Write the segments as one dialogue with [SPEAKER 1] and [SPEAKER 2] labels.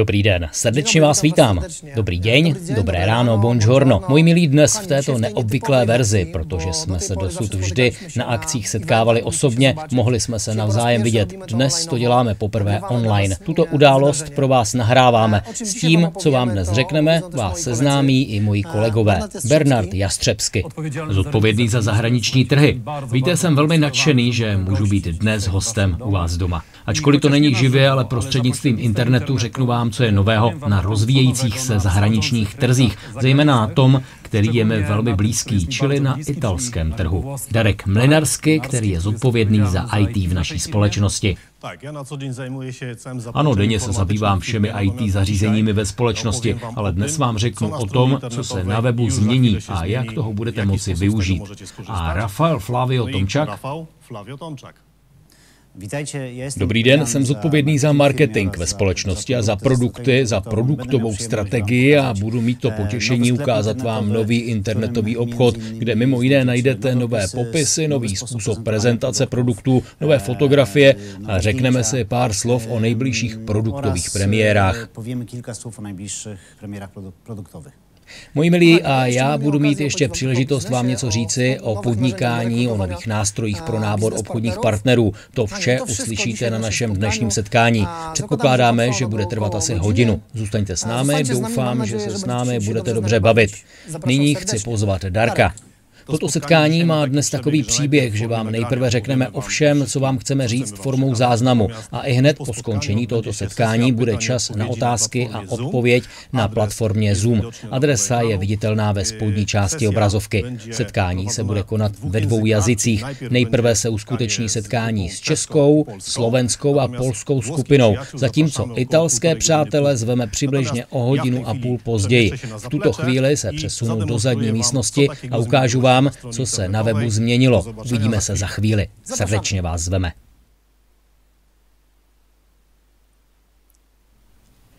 [SPEAKER 1] Dobrý den, srdečně vás vítám. Dobrý den, dobré ráno, buongiorno. Můj milí dnes v této neobvyklé verzi, protože jsme se dosud vždy na akcích setkávali osobně, mohli jsme se navzájem vidět. Dnes to děláme poprvé online. Tuto událost pro vás nahráváme. S tím, co vám dnes řekneme, vás seznámí i moji kolegové. Bernard Jastřebsky. Zodpovědný za zahraniční trhy. Víte, jsem velmi nadšený, že můžu být dnes hostem u vás doma. Ačkoliv to není živě, ale prostřednictvím internetu řeknu vám, co je nového na rozvíjejících se zahraničních trzích, zejména na tom, který je mi velmi blízký, čili na italském trhu. Darek Mlinarsky, který je zodpovědný za IT v naší společnosti. Ano, denně se zabývám všemi IT zařízeními ve společnosti, ale dnes vám řeknu o tom, co se na webu změní a jak toho budete moci využít. A Rafael Flavio Tomčak Dobrý den, jsem zodpovědný za marketing ve společnosti a za produkty, za produktovou strategii a budu mít to eh, potěšení ukázat vám nový internetový obchod, kde mimo jiné najdete nové popisy, nový způsob prezentace produktů, nové eh, fotografie a řekneme si pár slov o nejbližších produktových premiérách. Powiemy kilka slov o najbliższych premiérách produktowych. Moji milí, a já budu mít ještě příležitost vám něco říci o podnikání, o nových nástrojích pro nábor obchodních partnerů. To vše uslyšíte na našem dnešním setkání. Předpokládáme, že bude trvat asi hodinu. Zůstaňte s námi, doufám, že se s námi budete dobře bavit. Nyní chci pozvat Darka. Toto setkání má dnes takový příběh, že vám nejprve řekneme o všem, co vám chceme říct formou záznamu a i hned po skončení tohoto setkání bude čas na otázky a odpověď na platformě Zoom. Adresa je viditelná ve spodní části obrazovky. Setkání se bude konat ve dvou jazycích. Nejprve se uskuteční setkání s českou, slovenskou a polskou skupinou, zatímco italské přátelé zveme přibližně o hodinu a půl později. V tuto chvíli se přesunu do zadní místnosti a ukážu vám, vám, co se na webu změnilo. Uvidíme se za chvíli. Srdečně vás zveme.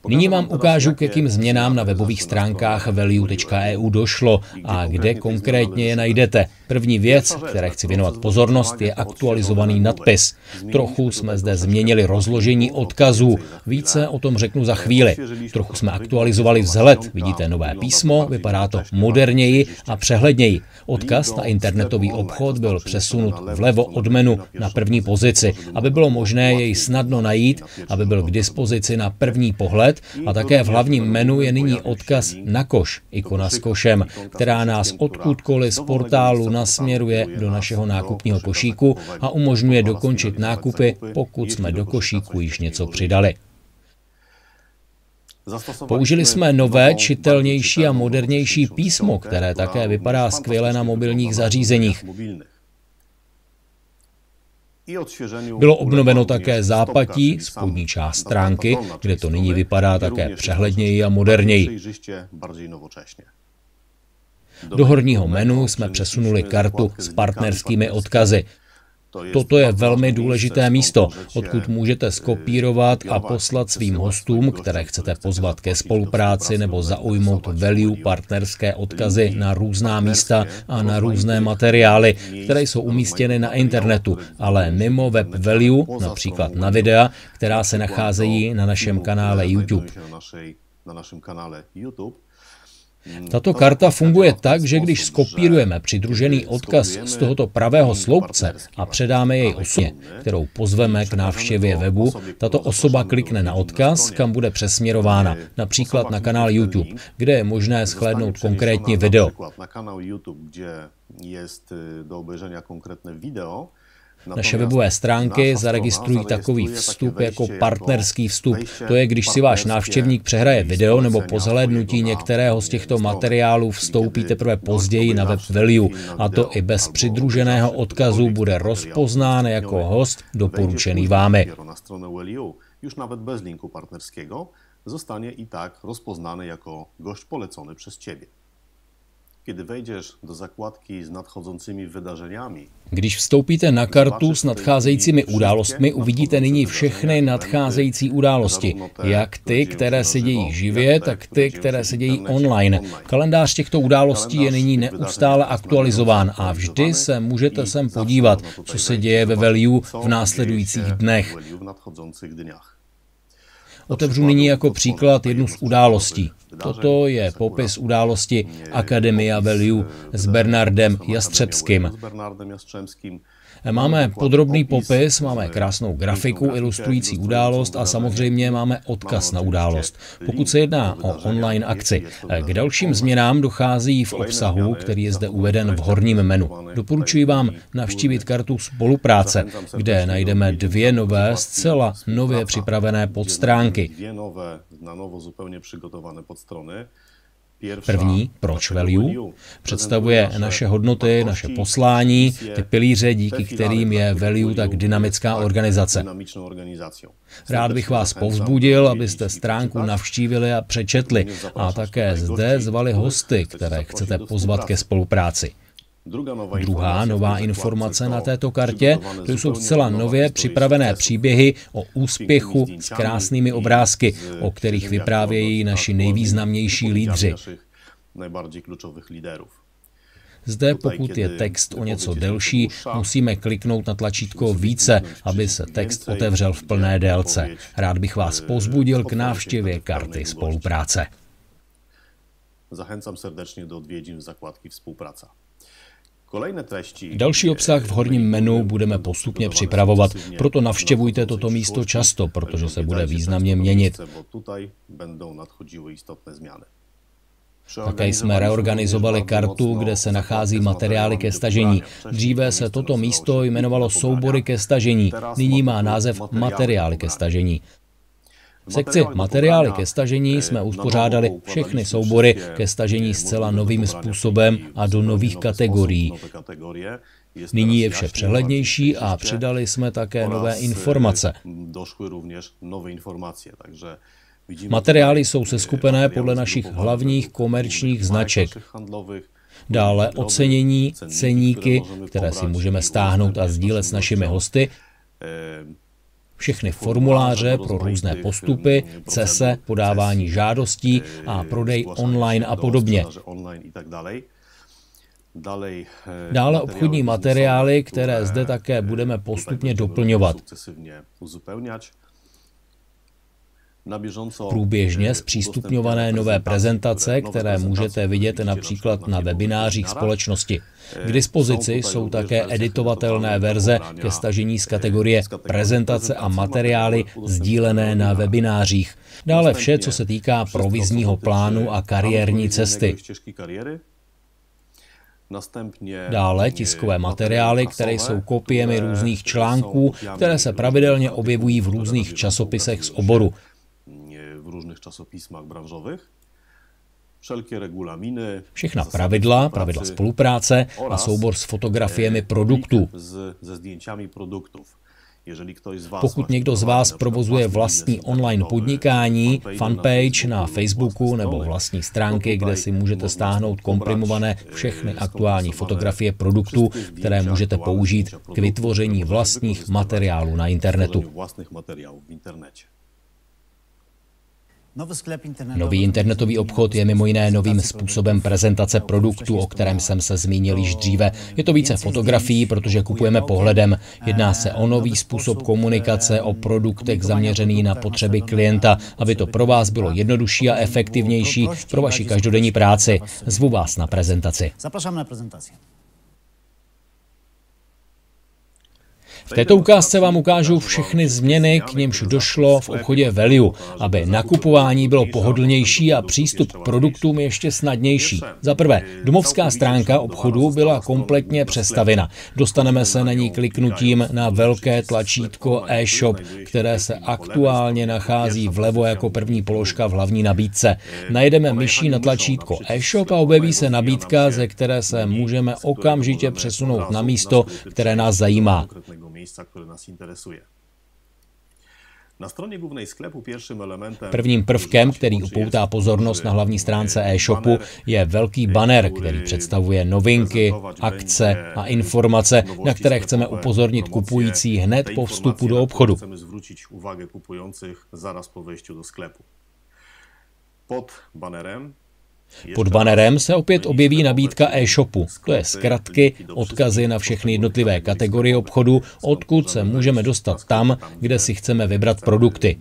[SPEAKER 1] Nyní vám ukážu, k jakým změnám na webových stránkách value.eu došlo a kde konkrétně je najdete. První věc, které chci věnovat pozornost, je aktualizovaný nadpis. Trochu jsme zde změnili rozložení odkazů. Více o tom řeknu za chvíli. Trochu jsme aktualizovali vzhled. Vidíte nové písmo, vypadá to moderněji a přehledněji. Odkaz na internetový obchod byl přesunut vlevo od menu na první pozici, aby bylo možné jej snadno najít, aby byl k dispozici na první pohled a také v hlavním menu je nyní odkaz na koš, ikona s košem, která nás odkudkoliv z portálu nasměruje do našeho nákupního košíku a umožňuje dokončit nákupy, pokud jsme do košíku již něco přidali. Použili jsme nové, čitelnější a modernější písmo, které také vypadá skvěle na mobilních zařízeních. Bylo obnoveno také zápatí, spodní část stránky, kde to nyní vypadá také přehledněji a moderněji. Do horního menu jsme přesunuli kartu s partnerskými odkazy. Toto je velmi důležité místo, odkud můžete skopírovat a poslat svým hostům, které chcete pozvat ke spolupráci nebo zaujmout value partnerské odkazy na různá místa a na různé materiály, které jsou umístěny na internetu, ale mimo web value, například na videa, která se nacházejí na našem kanále YouTube. Na našem kanále YouTube tato karta funguje tak, že když skopírujeme přidružený odkaz z tohoto pravého sloupce a předáme jej osobě, kterou pozveme k návštěvě webu, tato osoba klikne na odkaz, kam bude přesměrována, například na kanál YouTube, kde je možné shlédnout konkrétní video. Na kanál YouTube, kde je do obejrzenia konkrétne video, naše webové stránky zaregistrují takový vstup jako partnerský vstup. To je, když si váš návštěvník přehraje video nebo po zhlédnutí některého z těchto materiálů vstoupí teprve později na web value a to i bez přidruženého odkazu bude rozpoznán jako host doporučený vámi. Już nawet bez linku partnerskiego zostanie i tak rozpoznany jako gość polecony przez Ciebie. Kiedy wejdziesz do zakładki z nadchodzącymi wydarzeniami, když vstoupíte na kartu s nadcházejícími událostmi, uvidíte nyní všechny nadcházející události, jak ty, které se dějí živě, tak ty, které se dějí online. Kalendář těchto událostí je nyní neustále aktualizován a vždy se můžete sem podívat, co se děje ve Value v následujících dnech. Otevřu nyní jako příklad jednu z událostí. Toto je popis události Akademia Value s Bernardem Jastřebským. Máme podrobný popis, máme krásnou grafiku ilustrující událost a samozřejmě máme odkaz na událost. Pokud se jedná o online akci, k dalším změnám dochází v obsahu, který je zde uveden v horním menu. Doporučuji vám navštívit kartu spolupráce, kde najdeme dvě nové, zcela nově připravené podstránky. První, proč value, představuje naše hodnoty, naše poslání, ty pilíře, díky kterým je value tak dynamická organizace. Rád bych vás povzbudil, abyste stránku navštívili a přečetli a také zde zvali hosty, které chcete pozvat ke spolupráci. Druhá nová informace na této kartě, to jsou zcela nově připravené příběhy o úspěchu s krásnými obrázky, o kterých vyprávějí naši nejvýznamnější lídři. Zde, pokud je text o něco delší, musíme kliknout na tlačítko více, aby se text otevřel v plné délce. Rád bych vás pozbudil k návštěvě karty spolupráce.
[SPEAKER 2] Zachęcam serdecznie do odwiedzin zakładki Współpraca.
[SPEAKER 1] Další obsah v horním menu budeme postupně připravovat, proto navštěvujte toto místo často, protože se bude významně měnit. Také jsme reorganizovali kartu, kde se nachází materiály ke stažení. Dříve se toto místo jmenovalo soubory ke stažení, nyní má název materiály ke stažení. V sekci materiály ke stažení jsme uspořádali všechny soubory ke stažení zcela novým způsobem a do nových kategorií. Nyní je vše přehlednější a přidali jsme také nové informace. Materiály jsou seskupené podle našich hlavních komerčních značek. Dále ocenění, ceníky, které si můžeme stáhnout a sdílet s našimi hosty, všechny formuláře pro různé postupy, cese, podávání žádostí a prodej online a podobně. Dále obchodní materiály, které zde také budeme postupně doplňovat. Průběžně zpřístupňované nové prezentace, které můžete vidět například na webinářích společnosti. K dispozici jsou také editovatelné verze ke stažení z kategorie prezentace a materiály sdílené na webinářích. Dále vše, co se týká provizního plánu a kariérní cesty. Dále tiskové materiály, které jsou kopiemi různých článků, které se pravidelně objevují v různých časopisech z oboru
[SPEAKER 2] różnych czasopismach branżowych.
[SPEAKER 1] Všechna pravidla, pravidla spolupráce a soubor s fotografiemi produktů.
[SPEAKER 2] Se zdjęciami produktów.
[SPEAKER 1] Pokud někdo z vás provozuje vlastní online podnikání, fanpage na Facebooku nebo vlastní stránky, kde si můžete stáhnout komprimované všechny aktuální fotografie produktů, které můžete použít k vytvoření vlastních materiálů na internetu. Nový internetový obchod je mimo jiné novým způsobem prezentace produktu, o kterém jsem se zmínil již dříve. Je to více fotografií, protože kupujeme pohledem. Jedná se o nový způsob komunikace, o produktech zaměřený na potřeby klienta, aby to pro vás bylo jednodušší a efektivnější pro vaši každodenní práci. Zvu vás na prezentaci. Zapraszam na prezentaci. V této ukázce vám ukážu všechny změny, k němž došlo v obchodě Value, aby nakupování bylo pohodlnější a přístup k produktům ještě snadnější. Za prvé, domovská stránka obchodu byla kompletně přestavena. Dostaneme se na ní kliknutím na velké tlačítko e-shop, které se aktuálně nachází vlevo jako první položka v hlavní nabídce. Najdeme myší na tlačítko e-shop a objeví se nabídka, ze které se můžeme okamžitě přesunout na místo, které nás zajímá
[SPEAKER 2] miejsca, które nas interesuje. Na stroně głównej sklepu pierwszym elementem
[SPEAKER 1] Prvním prvkem, který upoutá pozornost na hlavní stránce e-shopu, je velký banner, který představuje novinky, akce a informace, na které chceme upozornit kupující hned po vstupu do obchodu.
[SPEAKER 2] Chceme zwrócić uwagę kupujących zaraz po wejściu do sklepu. Pod banerem
[SPEAKER 1] Pod bannerem se opět objeví nabídka e-shopu. To je zkratky, odkazy na všechny jednotlivé kategorie obchodu, odkud se můžeme dostat tam, kde si chceme vybrat produkty.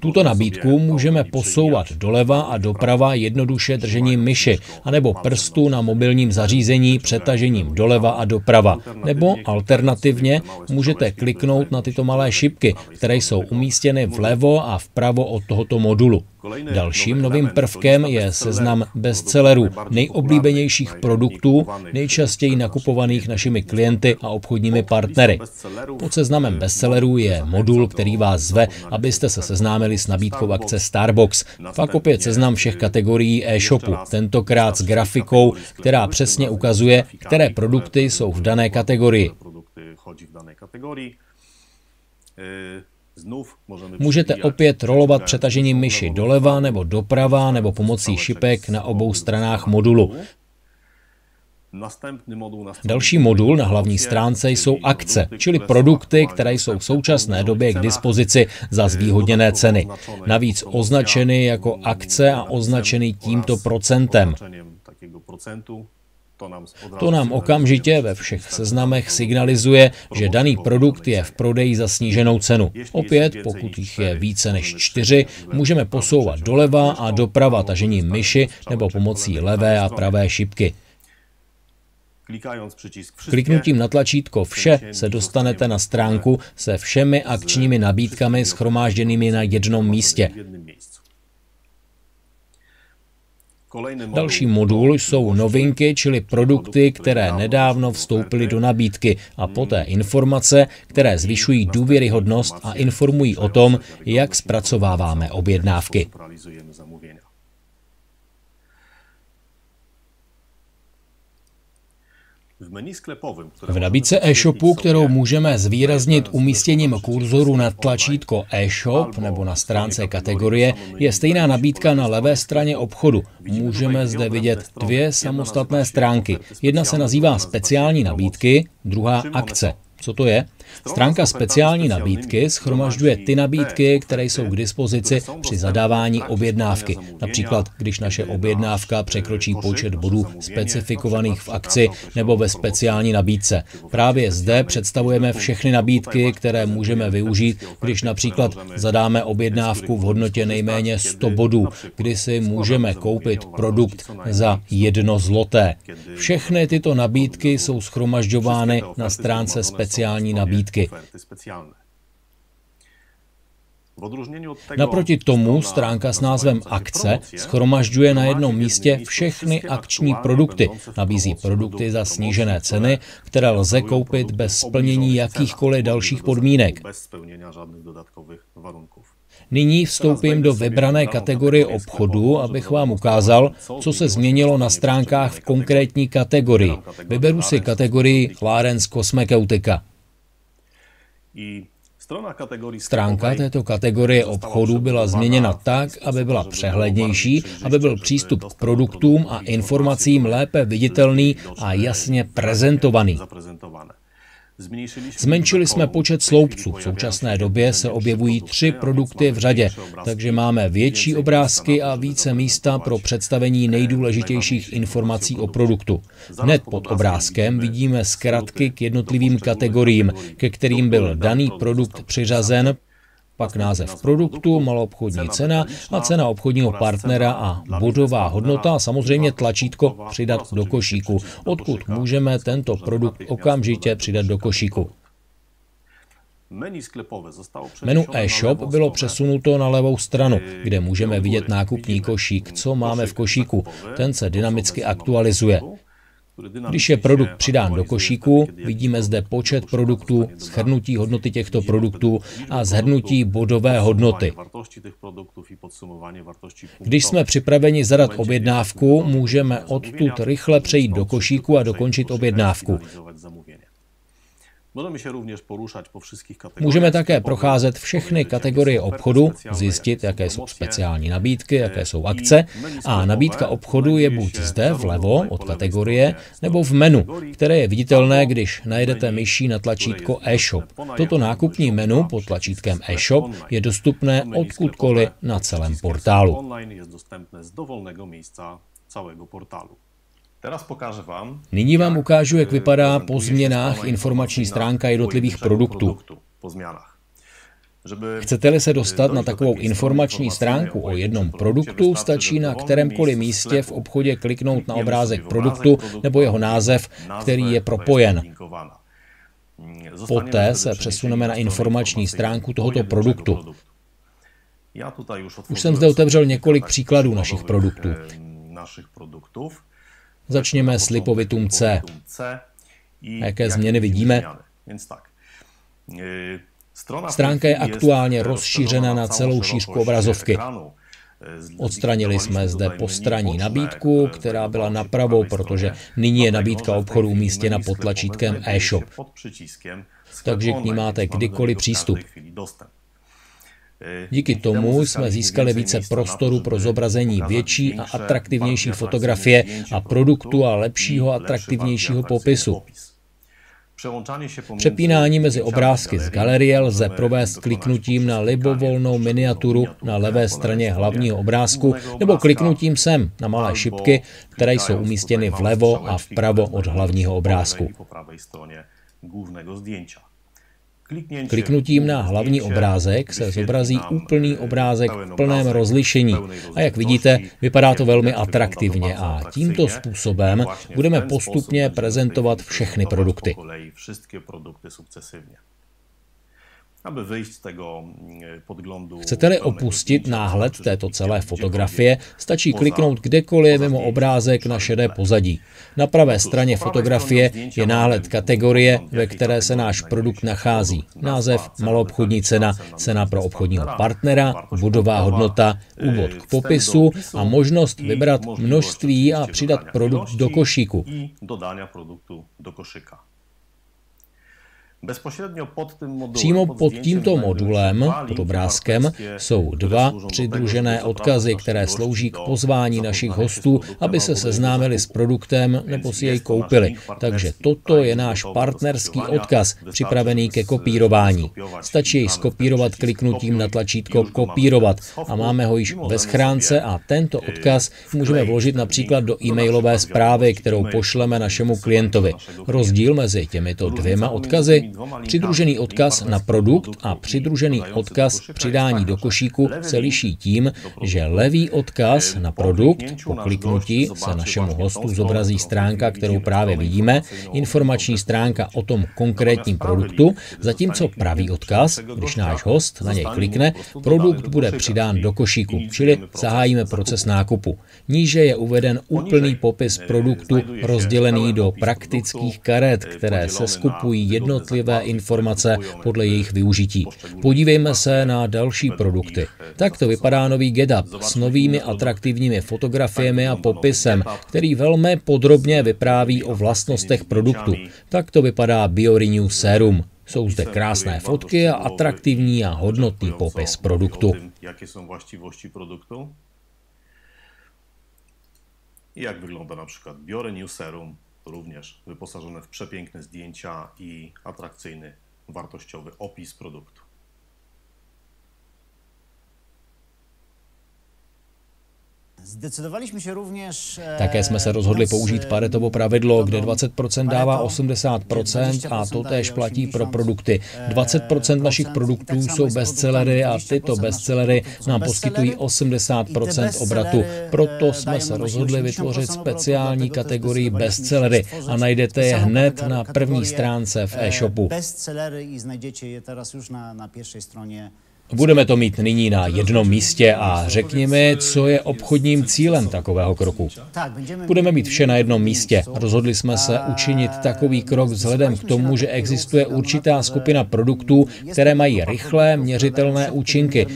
[SPEAKER 1] Tuto nabídku můžeme posouvat doleva a doprava jednoduše držením myši, anebo prstu na mobilním zařízení přetažením doleva a doprava. Nebo alternativně můžete kliknout na tyto malé šipky, které jsou umístěny vlevo a vpravo od tohoto modulu. Dalším novým prvkem je seznam bestsellerů, nejoblíbenějších produktů, nejčastěji nakupovaných našimi klienty a obchodními partnery. Pod seznamem bestsellerů je modul, který vás zve, abyste se seznámili s nabídkou akce Starbucks. Pak opět seznam všech kategorií e-shopu, tentokrát s grafikou, která přesně ukazuje, které produkty jsou v dané kategorii. Můžete opět rolovat přetažením myši doleva nebo doprava nebo pomocí šipek na obou stranách modulu. Další modul na hlavní stránce jsou akce, čili produkty, které jsou v současné době k dispozici za zvýhodněné ceny. Navíc označeny jako akce a označeny tímto procentem. To nám okamžitě ve všech seznamech signalizuje, že daný produkt je v prodeji za sníženou cenu. Opět, pokud jich je více než čtyři, můžeme posouvat doleva a doprava tažením myši nebo pomocí levé a pravé šipky. Kliknutím na tlačítko Vše se dostanete na stránku se všemi akčními nabídkami schromážděnými na jednom místě. Další modul jsou novinky, čili produkty, které nedávno vstoupily do nabídky a poté informace, které zvyšují důvěryhodnost a informují o tom, jak zpracováváme objednávky. V nabídce e-shopu, kterou můžeme zvýraznit umístěním kurzoru na tlačítko e-shop nebo na stránce kategorie, je stejná nabídka na levé straně obchodu. Můžeme zde vidět dvě samostatné stránky. Jedna se nazývá speciální nabídky, druhá akce. Co to je? Stránka speciální nabídky schromažďuje ty nabídky, které jsou k dispozici při zadávání objednávky. Například, když naše objednávka překročí počet bodů specifikovaných v akci nebo ve speciální nabídce. Právě zde představujeme všechny nabídky, které můžeme využít, když například zadáme objednávku v hodnotě nejméně 100 bodů, kdy si můžeme koupit produkt za jedno zloté. Všechny tyto nabídky jsou schromažďovány na stránce speciální nabídky nabídky. Naproti tomu stránka s názvem Akce schromažďuje na jednom místě všechny akční produkty. Nabízí produkty za snížené ceny, které lze koupit bez splnění jakýchkoliv dalších podmínek. Nyní vstoupím do vybrané kategorie obchodu, abych vám ukázal, co se změnilo na stránkách v konkrétní kategorii. Vyberu si kategorii Clarence Cosmeceutica. Stránka této kategorie obchodu byla změněna tak, aby byla přehlednější, aby byl přístup k produktům a informacím lépe viditelný a jasně prezentovaný. Zmenšili jsme počet sloupců. V současné době se objevují tři produkty v řadě, takže máme větší obrázky a více místa pro představení nejdůležitějších informací o produktu. Hned pod obrázkem vidíme zkratky k jednotlivým kategoriím, ke kterým byl daný produkt přiřazen, pak název produktu, maloobchodní cena a cena obchodního partnera a bodová hodnota a samozřejmě tlačítko přidat do košíku, odkud můžeme tento produkt okamžitě přidat do košíku. Menu e-shop bylo přesunuto na levou stranu, kde můžeme vidět nákupní košík, co máme v košíku. Ten se dynamicky aktualizuje. Když je produkt přidán do košíku, vidíme zde počet produktů, shrnutí hodnoty těchto produktů a zhrnutí bodové hodnoty. Když jsme připraveni zadat objednávku, můžeme odtud rychle přejít do košíku a dokončit objednávku. Můžeme také procházet všechny kategorie obchodu, zjistit, jaké jsou speciální nabídky, jaké jsou akce a nabídka obchodu je buď zde vlevo od kategorie, nebo v menu, které je viditelné, když najdete myší na tlačítko e-shop. Toto nákupní menu pod tlačítkem e-shop je dostupné odkudkoliv na celém portálu. Nyní vám ukážu, jak vypadá po změnách informační stránka jednotlivých produktů. Chcete-li se dostat na takovou informační stránku o jednom produktu, stačí na kterémkoliv místě v obchodě kliknout na obrázek produktu nebo jeho název, který je propojen. Poté se přesuneme na informační stránku tohoto produktu. Už jsem zde otevřel několik příkladů našich produktů. Začněme s lipovitum C. Jaké změny vidíme? Stránka je aktuálně rozšířena na celou šířku obrazovky. Odstranili jsme zde postraní nabídku, která byla napravou, protože nyní je nabídka obchodu umístěna pod tlačítkem e-shop. Takže k ní máte kdykoliv přístup. Díky tomu jsme získali více prostoru pro zobrazení větší a atraktivnější fotografie a produktu a lepšího atraktivnějšího popisu. Přepínání mezi obrázky z galerie. lze provést kliknutím na libovolnou miniaturu na levé straně hlavního obrázku nebo kliknutím sem na malé šipky, které jsou umístěny vlevo a vpravo od hlavního obrázku. Kliknutím na hlavní obrázek se zobrazí úplný obrázek v plném rozlišení. a jak vidíte, vypadá to velmi atraktivně a tímto způsobem budeme postupně prezentovat všechny produkty. Aby vyjít z tego mm, podglądu... Chcete-li opustit náhled této celé fotografie, stačí kliknout kdekoliv mimo obrázek na šedé pozadí. Na pravé straně fotografie je náhled kategorie, ve které se náš produkt nachází. Název, maloobchodní cena, cena pro obchodního partnera, budová hodnota, úvod k popisu a možnost vybrat množství a přidat produkt do košíku. Přímo pod tímto modulem, pod obrázkem, jsou dva přidružené odkazy, které slouží k pozvání našich hostů, aby se seznámili s produktem nebo si jej koupili. Takže toto je náš partnerský odkaz, připravený ke kopírování. Stačí jej skopírovat kliknutím na tlačítko kopírovat a máme ho již ve schránce a tento odkaz můžeme vložit například do e-mailové zprávy, kterou pošleme našemu klientovi. Rozdíl mezi těmito dvěma odkazy Přidružený odkaz na produkt a přidružený odkaz přidání do košíku se liší tím, že levý odkaz na produkt po kliknutí se našemu hostu zobrazí stránka, kterou právě vidíme, informační stránka o tom konkrétním produktu, zatímco pravý odkaz, když náš host na něj klikne, produkt bude přidán do košíku, čili zahájíme proces nákupu. Níže je uveden úplný popis produktu rozdělený do praktických karet, které se skupují jednotlivě jednotlivé informace podle jejich využití. Podívejme se na další produkty. Tak to vypadá nový GetUp s novými atraktivními fotografiemi a popisem, který velmi podrobně vypráví o vlastnostech produktu. Tak to vypadá BioRenew Serum. Jsou zde krásné fotky a atraktivní a hodnotný popis produktu. Jaké jsou właściwości produktu? Jak wygląda na przykład BioRenew Serum również wyposażone w przepiękne zdjęcia i atrakcyjny, wartościowy opis produktu. Také jsme se rozhodli použít Paretovo pravidlo, kde 20% dává 80% a to též platí pro produkty. 20% našich produktů jsou bestsellery a tyto bestsellery nám poskytují 80% obratu. Proto jsme se rozhodli vytvořit speciální kategorii bestsellery a najdete je hned na první stránce v e-shopu. Bestsellery i znajdziecie je teraz już na, na pierwszej stronie Budeme to mít nyní na jednom místě a řekněme, co je obchodním cílem takového kroku. Budeme mít vše na jednom místě. Rozhodli jsme se učinit takový krok vzhledem k tomu, že existuje určitá skupina produktů, které mají rychlé, měřitelné účinky.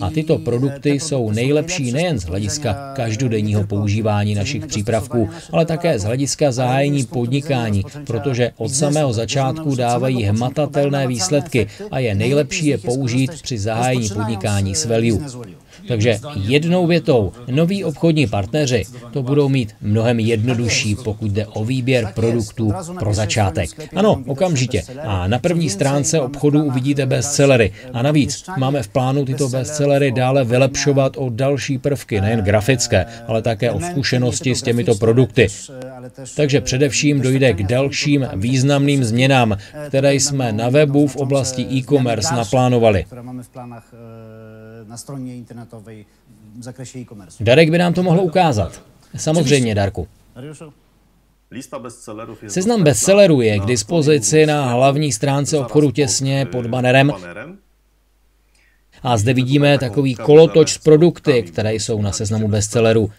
[SPEAKER 1] A tyto produkty jsou nejlepší nejen z hlediska každodenního používání našich přípravků, ale také z hlediska zahájení podnikání, protože od samého začátku dávají hmatatelné výsledky a je nejlepší je použít při zahájení podnikání s value. Takže jednou větou, noví obchodní partneři to budou mít mnohem jednodušší, pokud jde o výběr produktů pro začátek. Ano, okamžitě. A na první stránce obchodu uvidíte bestsellery. A navíc máme v plánu tyto bestsellery dále vylepšovat o další prvky, nejen grafické, ale také o zkušenosti s těmito produkty. Takže především dojde k dalším významným změnám, které jsme na webu v oblasti e-commerce naplánovali na stroně internetové v zakresie e-commerce. Darek by nám to mohl ukázat. Samozřejmě, Darku. Seznam bestsellerů je k dispozici na hlavní stránce obchodu těsně pod banerem. A zde vidíme takový kolotoč s produkty, které jsou na seznamu bestsellerů.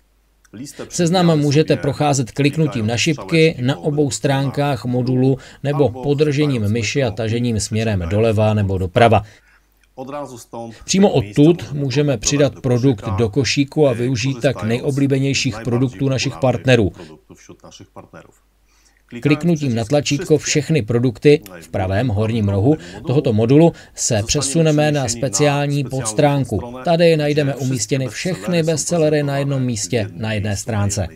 [SPEAKER 1] Seznam můžete procházet kliknutím na šipky na obou stránkách modulu nebo podržením myši a tažením směrem doleva nebo doprava. Přímo odtud můžeme přidat produkt do košíku a využít tak nejoblíbenějších produktů našich partnerů. Kliknutím na tlačítko všechny produkty v pravém horním rohu tohoto modulu se přesuneme na speciální podstránku. Tady najdeme umístěny všechny bestsellery na jednom místě na jedné stránce.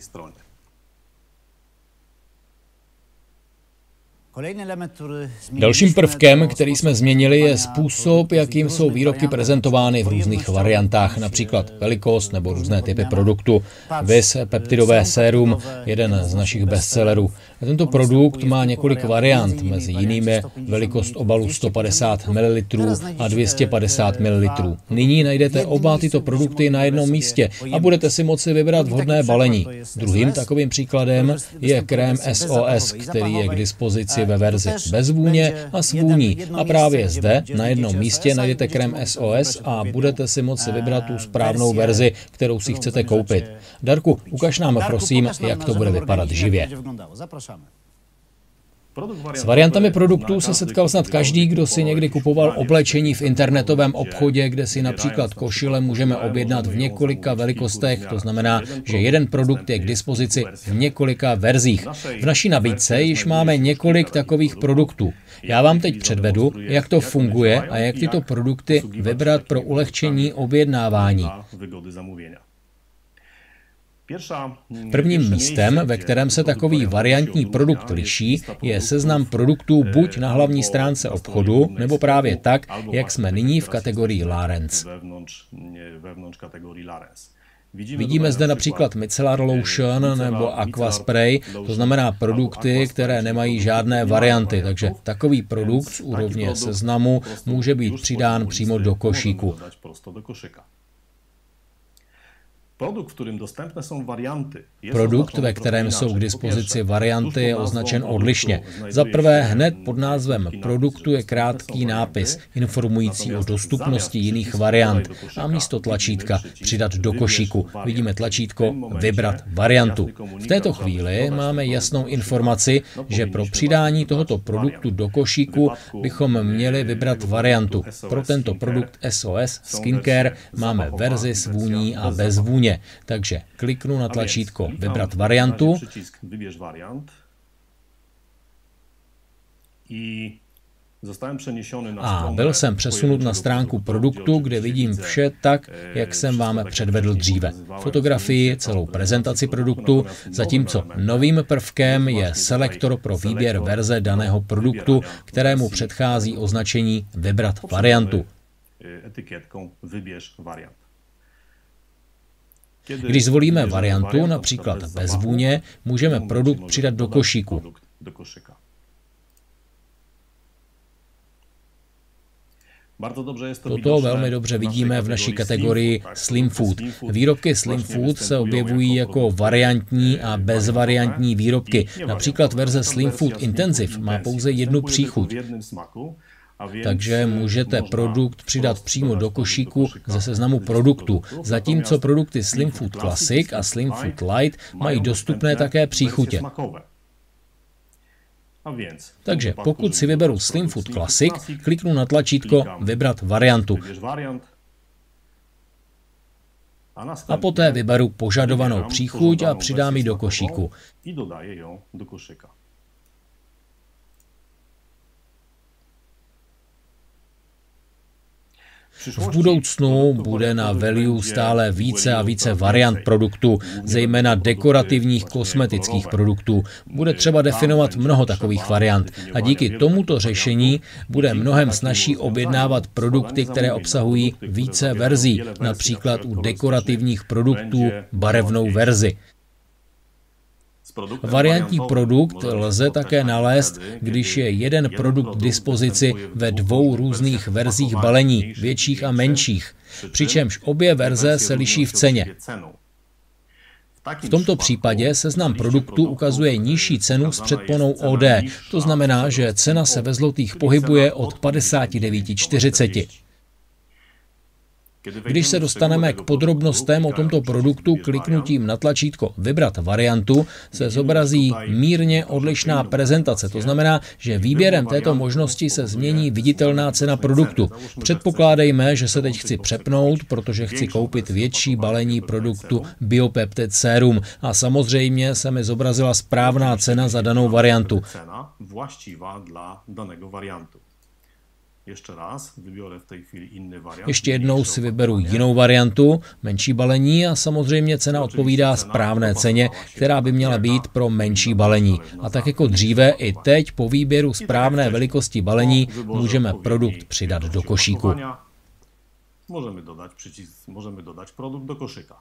[SPEAKER 1] Dalším prvkem, který jsme změnili, je způsob, jakým jsou výrobky prezentovány v různých variantách, například velikost nebo různé typy produktu. Vys peptidové sérum, jeden z našich bestsellerů. Tento produkt má několik variant, mezi jinými velikost obalu 150 ml a 250 ml. Nyní najdete oba tyto produkty na jednom místě a budete si moci vybrat vhodné balení. Druhým takovým příkladem je krém SOS, který je k dispozici ve verzi bez vůně a s vůní. A právě zde na jednom místě najdete krém SOS a budete si moci vybrat tu správnou verzi, kterou si chcete koupit. Darku, ukaž nám prosím, jak to bude vypadat živě. S variantami produktů se setkal snad každý, kdo si někdy kupoval oblečení v internetovém obchodě, kde si například košile můžeme objednat v několika velikostech, to znamená, že jeden produkt je k dispozici v několika verzích. V naší nabídce již máme několik takových produktů. Já vám teď předvedu, jak to funguje a jak tyto produkty vybrat pro ulehčení objednávání. Prvním místem, ve kterém se takový variantní produkt liší, je seznam produktů buď na hlavní stránce obchodu, nebo právě tak, jak jsme nyní v kategorii Larens. Vidíme zde například micellar lotion nebo aqua spray, to znamená produkty, které nemají žádné varianty, takže takový produkt z úrovně seznamu může být přidán přímo do košíku. Produkt, ve kterém jsou k dispozici varianty, je označen odlišně. Za prvé, hned pod názvem produktu je krátký nápis, informující o dostupnosti jiných variant. a místo tlačítka přidat do košíku. vidíme tlačítko vybrat variantu. V této chvíli máme jasnou informaci, že pro přidání tohoto produktu do košíku bychom měli vybrat variantu. Pro tento produkt SOS Skincare. máme verzi s vůní a bez vůně. Takže kliknu na tlačítko Vybrat variantu. A byl jsem přesunut na stránku produktu, kde vidím vše tak, jak jsem vám předvedl dříve. Fotografii, celou prezentaci produktu, zatímco novým prvkem je selektor pro výběr verze daného produktu, kterému předchází označení Vybrat variantu. Etykietką Wybierz variant. Když zvolíme variantu, například bez vůně, můžeme produkt přidat do košíku. Toto velmi dobře vidíme v naší kategorii Slim Food. Výrobky Slim Food se objevují jako variantní a bezvariantní výrobky. Například verze Slim Food Intensive má pouze jednu příchuť. Takže můžete produkt přidat přímo do košíku ze seznamu produktů, zatímco produkty Slim Food Classic a Slim Food Light mají dostupné také příchutě. Takže pokud si vyberu Slim Food Classic, kliknu na tlačítko Vybrat variantu. A poté vyberu požadovanou příchuť a přidám ji do košíku.
[SPEAKER 2] I dodaję ją do koszyka.
[SPEAKER 1] V budoucnu bude na value stále více a více variant produktů, zejména dekorativních kosmetických produktů. Bude třeba definovat mnoho takových variant. a díky tomuto řešení bude mnohem snažší objednávat produkty, které obsahují více verzí, například u dekorativních produktů barevnou verzi. Variantní produkt lze také nalézt, když je jeden produkt k dispozici ve dvou různých verzích balení, větších a menších, přičemž obě verze se liší v ceně. V tomto případě seznam produktů ukazuje nižší cenu s předponou OD, to znamená, že cena se ve zlotých pohybuje od 59,40. Když se dostaneme k podrobnostem o tomto produktu, kliknutím na tlačítko Vybrat variantu se zobrazí mírně odlišná prezentace. To znamená, že výběrem této možnosti se změní viditelná cena produktu. Předpokládejme, že se teď chci přepnout, protože chci koupit větší balení produktu Biopeptid Serum a samozřejmě se mi zobrazila správná cena za danou variantu.
[SPEAKER 2] Ještě raz, vybiorę v té chvíli jiný variant.
[SPEAKER 1] Ještě jednou si vyberu jinou variantu, menší balení a samozřejmě cena odpovídá správné ceně, která by měla být pro menší balení. A tak jako dříve, i teď po výběru správné velikosti balení můžeme produkt přidat do košíku.
[SPEAKER 2] Můžeme dodat, můžeme dodat produkt do košíka.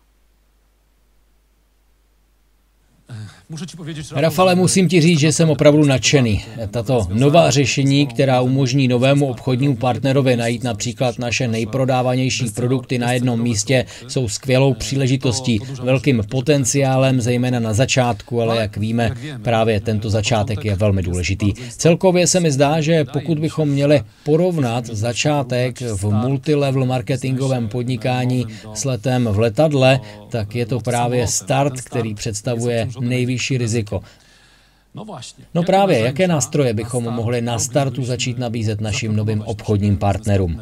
[SPEAKER 1] Rafale, musím ti říct, že jsem opravdu nadšený. Tato nová řešení, která umožní novému obchodnímu partnerovi najít například naše nejprodávanější produkty na jednom místě, jsou skvělou příležitostí, velkým potenciálem, zejména na začátku, ale jak víme, právě tento začátek je velmi důležitý. Celkově se mi zdá, že pokud bychom měli porovnat začátek v multilevel marketingovém podnikání s letem v letadle, tak je to právě start, který představuje nejvyšší riziko. No, no právě, jaké nástroje bychom mohli na startu začít nabízet našim novým obchodním partnerům?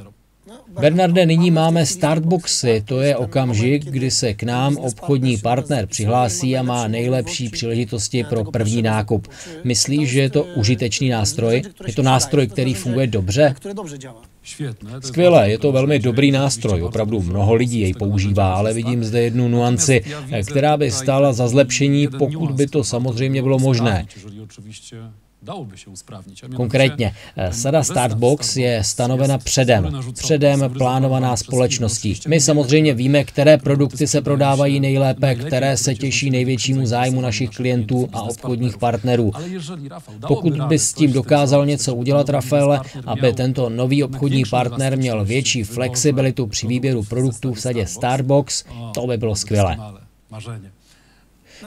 [SPEAKER 1] Bernarde, nyní máme startboxy, to je okamžik, kdy se k nám obchodní partner přihlásí a má nejlepší příležitosti pro první nákup. Myslíš, že je to užitečný nástroj? Je to nástroj, který funguje dobře? Skvělé, je to velmi dobrý nástroj, opravdu mnoho lidí jej používá, ale vidím zde jednu nuanci, která by stála za zlepšení, pokud by to samozřejmě bylo možné. Dałoby się usprawnić. Konkrétně, eh, sada Startbox je stanovena předem, předem plánovaná společností. My samozřejmě víme, které produkty se prodávají nejlépe, které se těší největšímu zájmu našich klientů a obchodních partnerů. Pokud by s tím dokázal něco udělat, Rafaele, aby tento nový obchodní partner měl větší flexibilitu při výběru produktů v sadě Startbox, to by bylo skvělé.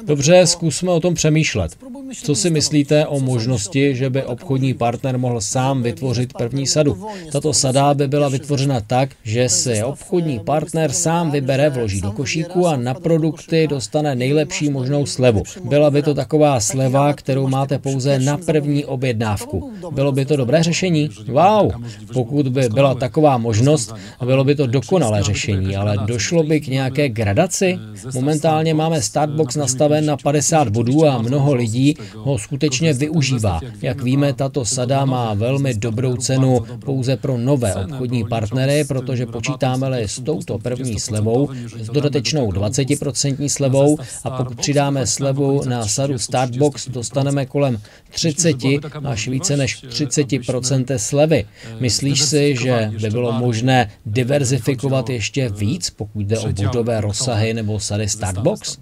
[SPEAKER 1] Dobře, zkusme o tom přemýšlet. Co si myslíte o možnosti, že by obchodní partner mohl sám vytvořit první sadu? Tato sada by byla vytvořena tak, že si obchodní partner sám vybere, vloží do košíku a na produkty dostane nejlepší možnou slevu. Byla by to taková sleva, kterou máte pouze na první objednávku. Bylo by to dobré řešení? Wow! Pokud by byla taková možnost, bylo by to dokonalé řešení, ale došlo by k nějaké gradaci? Momentálně máme Startbox nastaven na 50 bodů a mnoho lidí ho skutečně využívá. Jak víme, tato sada má velmi dobrou cenu pouze pro nové obchodní partnery, protože počítáme-li s touto první slevou, s dodatečnou 20% slevou a pokud přidáme slevu na sadu Startbox, dostaneme kolem 30 až více než 30% slevy. Myslíš si, že by bylo možné diverzifikovat ještě víc, pokud jde o budové rozsahy nebo sady Startbox?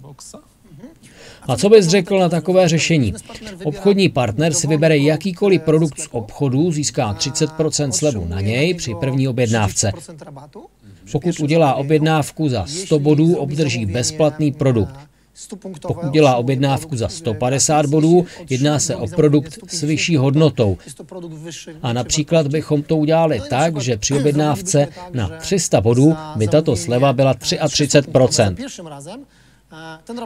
[SPEAKER 1] A co bys řekl na takové řešení? Obchodní partner si vybere jakýkoliv produkt z obchodu, získá 30% slevu na něj při první objednávce. Pokud udělá objednávku za 100 bodů, obdrží bezplatný produkt. Pokud dělá objednávku za 150 bodů, jedná se o produkt s vyšší hodnotou. A například bychom to udělali tak, že při objednávce na 300 bodů by tato sleva byla 33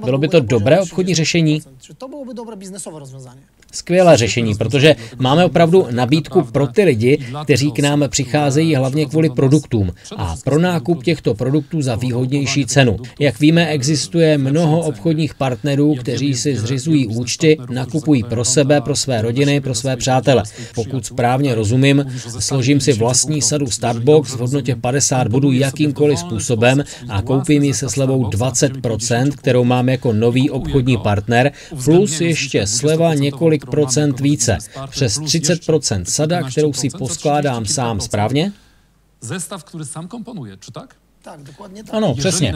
[SPEAKER 1] Bylo by to dobré obchodní řešení?
[SPEAKER 3] To bylo by dobré biznesové rozwiązanie.
[SPEAKER 1] Skvělé řešení, protože máme opravdu nabídku pro ty lidi, kteří k nám přicházejí hlavně kvůli produktům a pro nákup těchto produktů za výhodnější cenu. Jak víme, existuje mnoho obchodních partnerů, kteří si zřizují účty, nakupují pro sebe, pro své rodiny, pro své přátele. Pokud správně rozumím, složím si vlastní sadu Startbox v hodnotě 50 bodů jakýmkoliv způsobem a koupím ji se slevou 20%, kterou mám jako nový obchodní partner, plus ještě sleva několik procent více. Přes 30% sada, kterou si poskládám sám správně?
[SPEAKER 4] Zestav, který sám komponuje, či tak?
[SPEAKER 3] Tak, dokładnie tak.
[SPEAKER 1] Ano, přesně.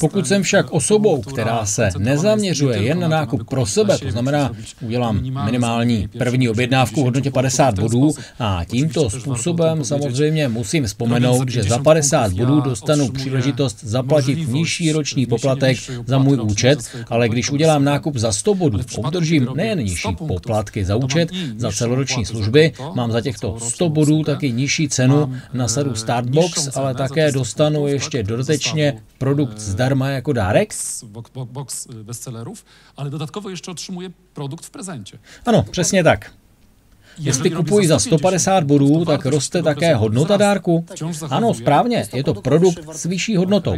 [SPEAKER 1] Pokud jsem však osobou, která se nezaměřuje jen na nákup pro sebe, to znamená, udělám minimální první objednávku v hodnotě 50 bodů a tímto způsobem samozřejmě musím vzpomenout, že za 50 bodů dostanu příležitost zaplatit nižší roční poplatek za můj účet, ale když udělám nákup za 100 bodů, obdržím nejen nižší poplatky za účet, za celoroční služby, mám za těchto 100 bodů taky nižší cenu na sadu Startbox, ale také dostanu ještě dodatečně produkt zdarma jako dárek?
[SPEAKER 4] Box bestsellerů, ale dodatkowo ještě otrzymuje produkt v prezencie.
[SPEAKER 1] Ano, přesně tak. Jestli kupuji za 150 bodů, tak roste také hodnota dárku? Ano, správně, je to produkt s vyšší hodnotou.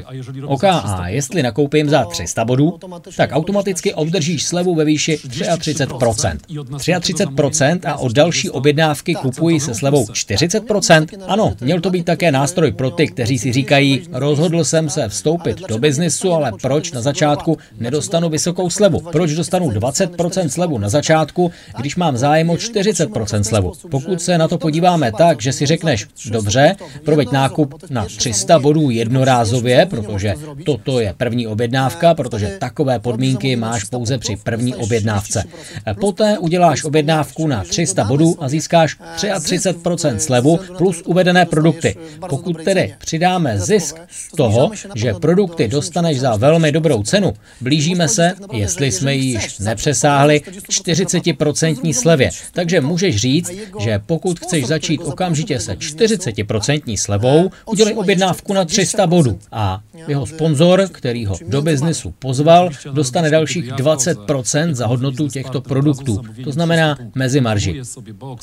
[SPEAKER 1] OK, a jestli nakoupím za 300 bodů, tak automaticky obdržíš slevu ve výši 33%. 33% a od další objednávky kupuji se slevou 40%? Ano, měl to být také nástroj pro ty, kteří si říkají, rozhodl jsem se vstoupit do biznisu, ale proč na začátku nedostanu vysokou slevu? Proč dostanu 20% slevu na začátku, když mám zájem o 40%? 10% slevu. Pokud se na to podíváme tak, že si řekneš, dobře, proveď nákup na 300 bodů jednorázově, protože toto je první objednávka, protože takové podmínky máš pouze při první objednávce. Poté uděláš objednávku na 300 bodů a získáš 33% slevu plus uvedené produkty. Pokud tedy přidáme zisk z toho, že produkty dostaneš za velmi dobrou cenu, blížíme se, jestli jsme ji již nepřesáhli, k 40% slevě. Takže můžeš říct, že pokud chceš začít okamžitě se 40% slevou, udělej objednávku na 300 bodů a jeho sponzor, který ho do biznesu pozval, dostane dalších 20% za hodnotu těchto produktů. To znamená mezi marži.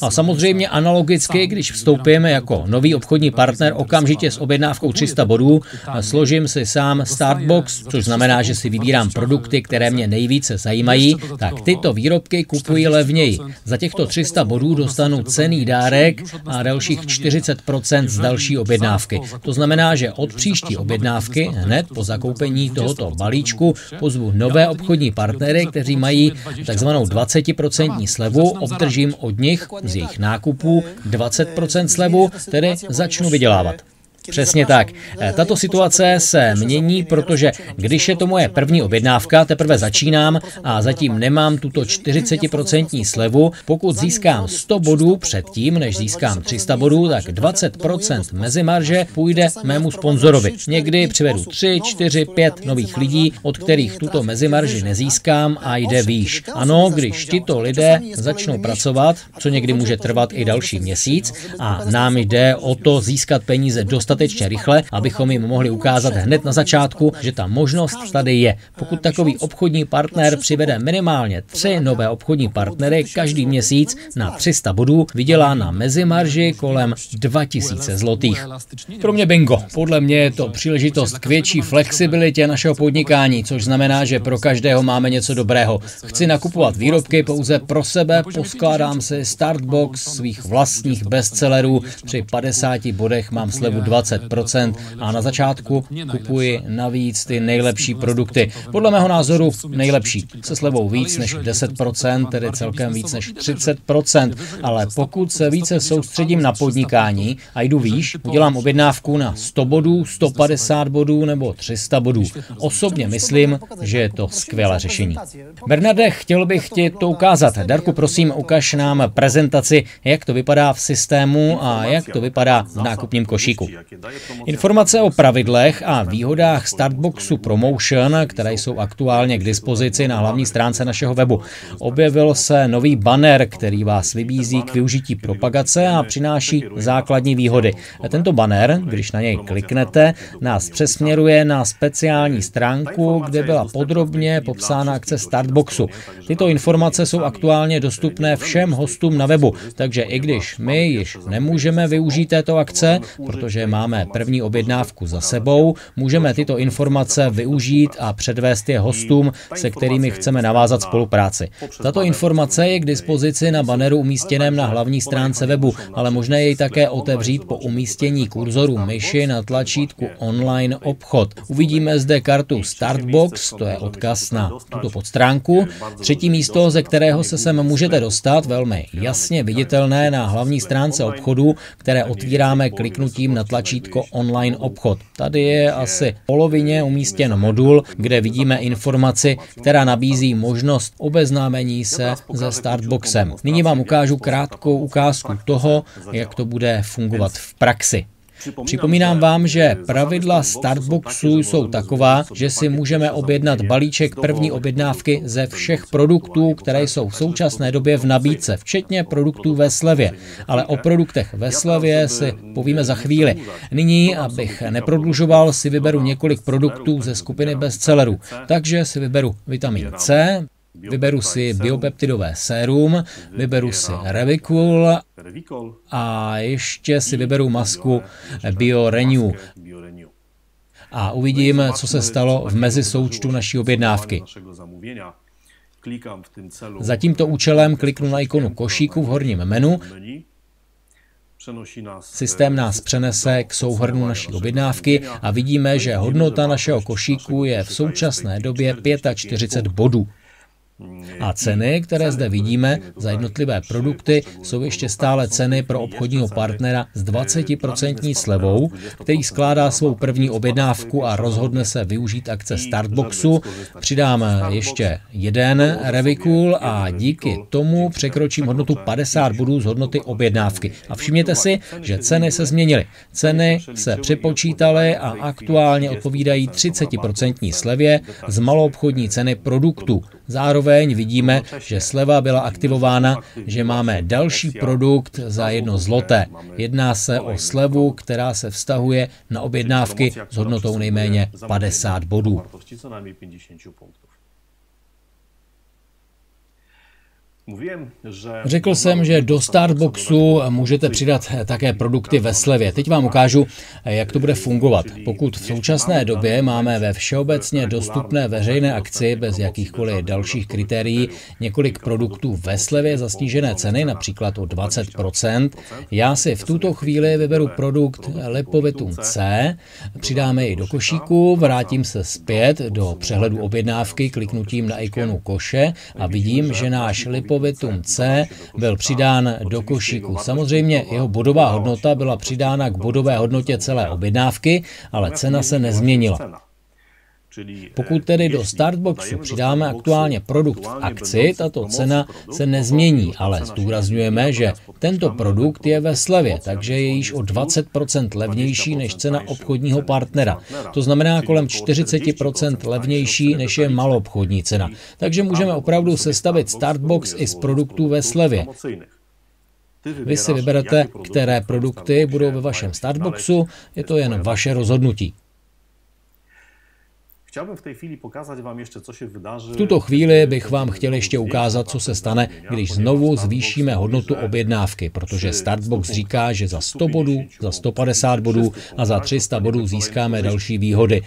[SPEAKER 1] A samozřejmě analogicky, když vstoupíme jako nový obchodní partner okamžitě s objednávkou 300 bodů, složím si sám Startbox, což znamená, že si vybírám produkty, které mě nejvíce zajímají, tak tyto výrobky kupuji levněji. Za těchto 300 bodů bodů dostanu cený dárek a dalších 40% z další objednávky. To znamená, že od příští objednávky, hned po zakoupení tohoto balíčku, pozvu nové obchodní partnery, kteří mají takzvanou 20% slevu, obdržím od nich z jejich nákupů 20% slevu, tedy začnu vydělávat. Přesně tak. Eh, tato situace se mění, protože když je to moje první objednávka, teprve začínám a zatím nemám tuto 40% slevu, pokud získám 100 bodů předtím, než získám 300 bodů, tak 20% mezimarže půjde mému sponzorovi. Někdy přivedu 3, 4, 5 nových lidí, od kterých tuto mezimarži nezískám a jde výš. Ano, když tito lidé začnou pracovat, co někdy může trvat i další měsíc, a nám jde o to získat peníze dostatečně dostatečně rychle, abychom jim mohli ukázat hned na začátku, že ta možnost tady je. Pokud takový obchodní partner přivede minimálně tři nové obchodní partnery každý měsíc na 300 bodů, vydělá na mezimarži kolem 2000 zlotých. Pro mě bingo. Podle mě je to příležitost k větší flexibilitě našeho podnikání, což znamená, že pro každého máme něco dobrého. Chci nakupovat výrobky pouze pro sebe, poskládám si startbox svých vlastních bestsellerů, při 50 bodech mám slevu 20 20% a na začátku kupuji navíc ty nejlepší produkty. Podle mého názoru nejlepší, se slevou víc než 10%, tedy celkem víc než 30%, ale pokud se více soustředím na podnikání a jdu výš, udělám objednávku na 100 bodů, 150 bodů nebo 300 bodů. Osobně myslím, že je to skvělé řešení. Bernarde, chtěl bych ti to ukázat. Darku, prosím, ukaž nám prezentaci, jak to vypadá v systému a jak to vypadá v nákupním košíku. Informace o pravidlech a výhodách Startboxu Promotion, které jsou aktuálně k dispozici na hlavní stránce našeho webu. Objevil se nový banner, který vás vybízí k využití propagace a přináší základní výhody. Tento banner, když na něj kliknete, nás přesměruje na speciální stránku, kde byla podrobně popsána akce Startboxu. Tyto informace jsou aktuálně dostupné všem hostům na webu, takže i když my již nemůžeme využít této akce, protože máme první objednávku za sebou, můžeme tyto informace využít a předvést je hostům, se kterými chceme navázat spolupráci. Tato informace je k dispozici na banneru umístěném na hlavní stránce webu, ale možné jej také otevřít po umístění kurzoru myši na tlačítku online obchod. Uvidíme zde kartu Startbox, to je odkaz na tuto podstránku. Třetí místo, ze kterého se sem můžete dostat, velmi jasně viditelné na hlavní stránce obchodu, které otvíráme kliknutím na tlačítko online obchod. Tady je asi polovině umístěn modul, kde vidíme informaci, která nabízí možnost obeznámení se se Startboxem. Nyní vám ukážu krátkou ukázku toho, jak to bude fungovat v praxi. Připomínám vám, že pravidla Startboxu jsou taková, že si můžeme objednat balíček první objednávky ze všech produktů, které jsou v současné době v nabídce, včetně produktů ve slevě. Ale o produktech ve slevě si povíme za chvíli. Nyní, abych neprodlužoval, si vyberu několik produktů ze skupiny bestsellerů. Takže si vyberu vitamin C, Vyberu si biopeptidové sérum, vyberu si Revicul a ještě si vyberu masku BioRenew. A uvidím, co se stalo v mezi součtu naší objednávky. Za tímto účelem kliknu na ikonu košíku v horním menu. Systém nás přenese k souhrnu naší objednávky a vidíme, že hodnota našeho košíku je v současné době 45 bodů. A ceny, které zde vidíme za jednotlivé produkty, jsou ještě stále ceny pro obchodního partnera s 20% slevou, který skládá svou první objednávku a rozhodne se využít akce Startboxu. Přidám ještě jeden Revicul a díky tomu překročím hodnotu 50 bodů z hodnoty objednávky. A všimněte si, že ceny se změnily. Ceny se přepočítaly a aktuálně odpovídají 30% slevě z maloobchodní ceny produktu. Zároveň vidíme, že sleva byla aktivována, že máme další produkt za jedno zloté. Jedná se o slevu, která se vztahuje na objednávky s hodnotou nejméně 50 bodů. Řekl jsem, že do Startboxu můžete přidat také produkty ve slevě. Teď vám ukážu, jak to bude fungovat. Pokud v současné době máme ve všeobecně dostupné veřejné akci bez jakýchkoliv dalších kritérií několik produktů ve slevě za snížené ceny, například o 20%, já si v tuto chvíli vyberu produkt Lipovitum C, přidáme ji do košíku, vrátím se zpět do přehledu objednávky kliknutím na ikonu koše a vidím, že náš Lipovitum Lipovitum C byl přidán do košíku. Samozřejmě jeho bodová hodnota byla přidána k bodové hodnotě celé objednávky, ale cena se nezměnila. Pokud tedy do Startboxu přidáme aktuálně produkt v akci, tato cena se nezmění, ale zdůrazňujeme, že tento produkt je ve slevě, takže je již o 20% levnější než cena obchodního partnera. To znamená kolem 40% levnější než je maloobchodní cena. Takže můžeme opravdu sestavit Startbox i z produktů ve slevě. Vy si vyberete, které produkty budou ve vašem Startboxu, je to jen vaše rozhodnutí.
[SPEAKER 2] Chciałbym w tej chwili pokazać wam jeszcze, co się wydarzy.
[SPEAKER 1] V tuto chvíli bych vám chtěl ještě ukázat, co se stane, když znovu zvýšíme hodnotu objednávky, protože Startbox říká, že za 100 bodů, za 150 bodů a za 300 bodů získáme další výhody.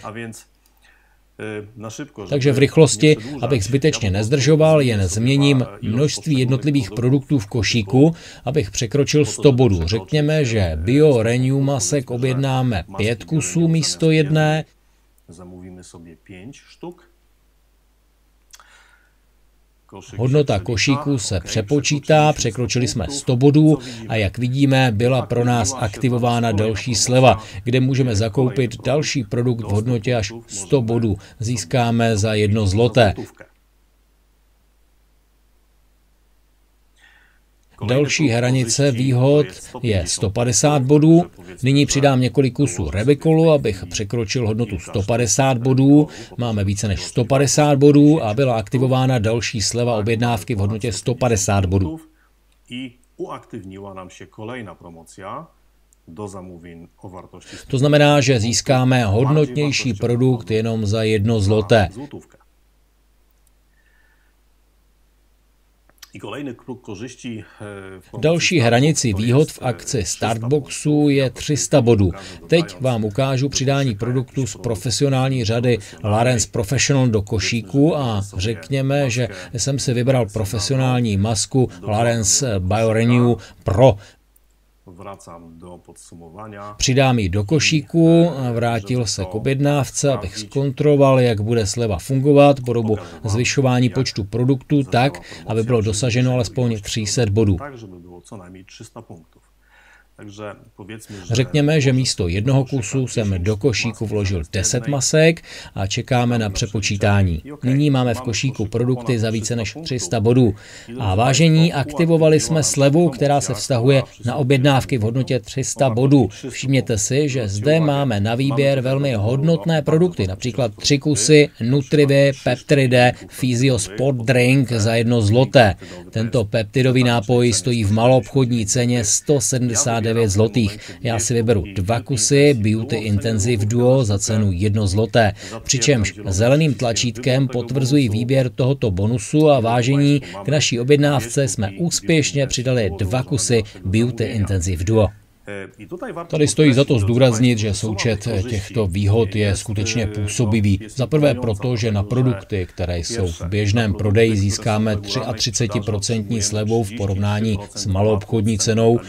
[SPEAKER 1] Takže v rychlosti, abych zbytečně nezdržoval, jen změním množství jednotlivých produktů v košíku, abych překročil 100 bodů. Řekněme, že Bio Renew masek objednáme 5 kusů místo jedné,
[SPEAKER 2] zamówimy sobie 5 sztuk.
[SPEAKER 1] Hodnota košíku se přepočítá, překročili jsme 100 bodů a jak vidíme, byla pro nás aktivována další sleva, kde můžeme zakoupit další produkt v hodnotě až 100 bodů. Získáme za jedno zloté. Další hranice výhod je 150 bodů. Nyní přidám několik kusů Rebekolu, abych překročil hodnotu 150 bodů. Máme více než 150 bodů a byla aktivována další sleva objednávky v hodnotě 150 bodů.
[SPEAKER 2] I uaktivnila nám się kolejna promocja do o
[SPEAKER 1] To znamená, že získáme hodnotnější produkt jenom za jedno zloté. Další hranici výhod v
[SPEAKER 2] e,
[SPEAKER 1] akci
[SPEAKER 2] 300
[SPEAKER 1] Startboxu je 300 bodů. Teď vám ukážu přidání produktu z profesionální řady Larens Professional do košíku a řekněme, že jsem si vybral profesionální masku Larens BioRenew Pro.
[SPEAKER 2] Wracam do podsumowania.
[SPEAKER 1] Přidám ji do košíku, vrátil se k objednávce, abych zkontroloval, jak bude sleva fungovat po dobu zvyšování počtu produktů tak, aby bylo dosaženo alespoň 300 bodů.
[SPEAKER 2] Tak, żeby było co najmniej 300 punktów. Takže że
[SPEAKER 1] Řekněme, že místo jednoho kusu jsem do košíku vložil 10 masek a čekáme na přepočítání. Nyní máme v košíku produkty za více než 300 bodů. A vážení, aktivovali jsme slevu, která se vztahuje na objednávky v hodnotě 300 bodů. Všimněte si, že zde máme na výběr velmi hodnotné produkty, například tři kusy Nutrivy Peptide Physio Sport Drink za jedno zloté. Tento peptidový nápoj stojí v maloobchodní ceně 179 zlotých. Já si vyberu dva kusy Beauty Intensive Duo za cenu jedno zloté. Přičemž zeleným tlačítkem potvrzují výběr tohoto bonusu a vážení k naší objednávce jsme úspěšně přidali dva kusy Beauty Intensive Duo. Tady stojí za to zdůraznit, že součet těchto výhod je skutečně působivý. Za prvé proto, že na produkty, které jsou v běžném prodeji, získáme
[SPEAKER 2] które są regularnej
[SPEAKER 1] 33%
[SPEAKER 2] sprzedaży,
[SPEAKER 1] slevou v porovnání
[SPEAKER 2] 33%
[SPEAKER 1] s maloobchodní cenou.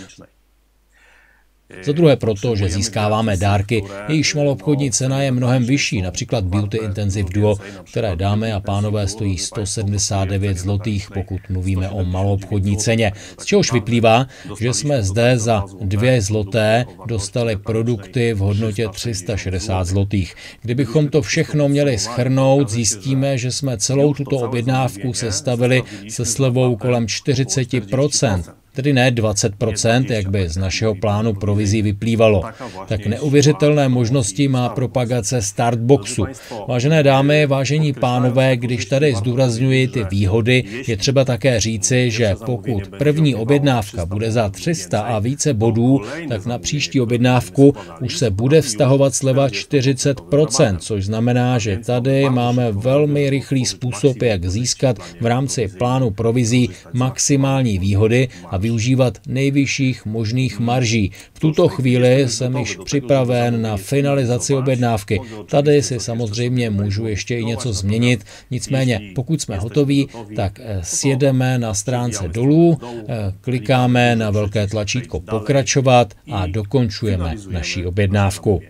[SPEAKER 1] Za druhé proto, že získáváme dárky, jejichž maloobchodní cena je mnohem vyšší, například Beauty Intensive Duo, které dámy a pánové stojí 179 zlotých, pokud mluvíme o maloobchodní ceně. Z čehož vyplývá, že jsme zde za dvě zloté dostali produkty v hodnotě 360 zlotých. Kdybychom to všechno měli schrnout, zjistíme, že jsme celou tuto objednávku sestavili se slevou kolem 40%. Tedy ne 20%, jak by z našeho plánu provizí vyplývalo. Tak neuvěřitelné možnosti má propagace Startboxu. Vážené dámy, vážení pánové, když tady zdůrazňuji ty výhody, je třeba také říci, že pokud první objednávka bude za 300 a více bodů, tak na příští objednávku už se bude vztahovat sleva 40%, což znamená, že tady máme velmi rychlý způsob, jak získat v rámci plánu provizí maximální výhody a využívat nejvyšších možných marží. V tuto chvíli jsem již připraven na finalizaci objednávky. Tady si samozřejmě můžu ještě i něco změnit, nicméně pokud jsme hotoví, tak eh, sjedeme na stránce dolů, eh, klikáme na velké tlačítko pokračovat a dokončujeme naší objednávku.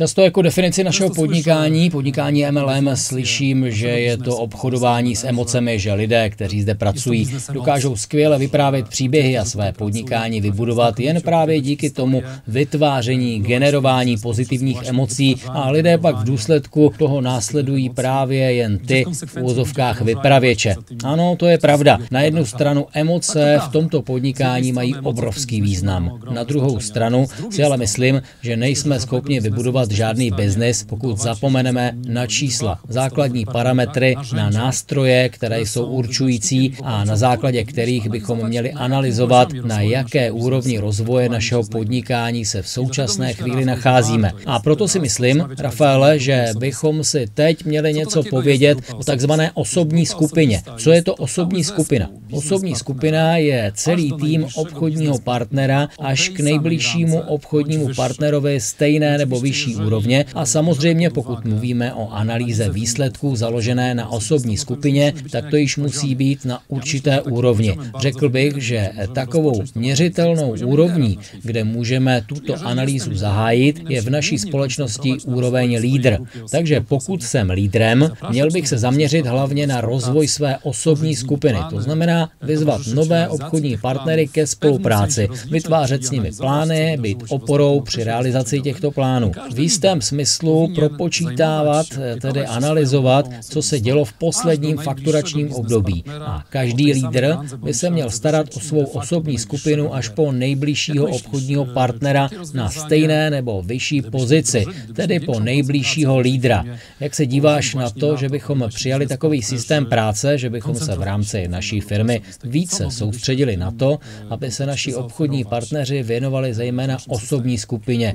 [SPEAKER 1] Často jako definici našeho podnikání, podnikání MLM, slyším, že je to obchodování s emocemi, že lidé, kteří zde pracují, dokážou skvěle vyprávět příběhy a své podnikání vybudovat jen právě díky tomu vytváření, generování pozitivních emocí a lidé pak v důsledku toho následují právě jen ty v úvozovkách vypravěče. Ano, to je pravda. Na jednu stranu emoce v tomto podnikání mají obrovský význam. Na druhou stranu si ale myslím, že nejsme schopni vybudovat žádný biznis, pokud zapomeneme na čísla, základní parametry, na nástroje, které jsou určující a na základě kterých bychom měli analyzovat, na jaké úrovni rozvoje našeho podnikání se v současné chvíli nacházíme. A proto si myslím, Rafaele, že bychom si teď měli něco povědět o takzvané osobní skupině. Co je to osobní skupina? Osobní skupina je celý tým obchodního partnera až k nejbližšímu obchodnímu partnerovi stejné nebo vyšší úrovně a samozřejmě pokud mluvíme o analýze výsledků založené na osobní skupině, tak to již musí být na určité úrovni. Řekl bych, že takovou měřitelnou úrovní, kde můžeme tuto analýzu zahájit, je v naší společnosti úroveň lídr. Takže pokud jsem lídrem, měl bych se zaměřit hlavně na rozvoj své osobní skupiny. To znamená vyzvat nové obchodní partnery ke spolupráci, vytvářet s nimi plány, být oporou při realizaci těchto plánů. Jistém smyslu propočítávat, tedy analyzovat, co se dělo v posledním fakturačním období. A každý lídr by se měl starat o svou osobní skupinu až po nejbližšího obchodního partnera na stejné nebo vyšší pozici, tedy po nejbližšího lídra. Jak se díváš na to, že bychom přijali takový systém práce, že bychom se v rámci naší firmy více soustředili na to, aby se naši obchodní partneři věnovali zejména osobní skupině.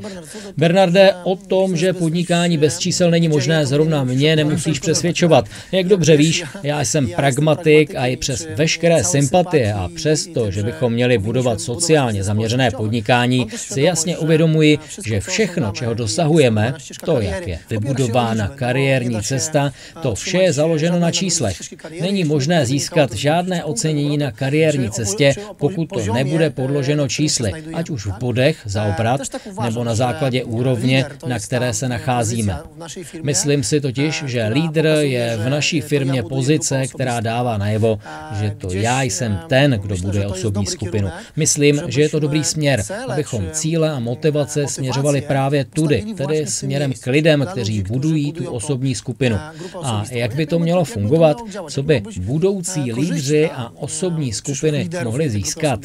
[SPEAKER 1] Bernarde, o tom, že podnikání bez čísel není možné, zrovna mě nemusíš přesvědčovat. Jak dobře víš, já jsem pragmatik a i přes veškeré sympatie a přesto, že bychom měli budovat sociálně zaměřené podnikání, si jasně uvědomuji, že všechno, čeho dosahujeme, to, jak je vybudována kariérní cesta, to vše je založeno na číslech. Není možné získat žádné ocenění na kariérní cestě, pokud to nebude podloženo čísly, ať už v bodech za obrat, nebo na základě úrovně, na které se nacházíme. Myslím si totiž, že lídr je v naší firmě pozice, která dává najevo, že to já jsem ten, kdo bude osobní skupinu. Myslím, že je to dobrý směr, abychom cíle a motivace směřovali právě tudy, tedy směrem k lidem, kteří budují tu osobní skupinu. A jak by to mělo fungovat? Co by budoucí lídři a osobní skupiny mohli získat?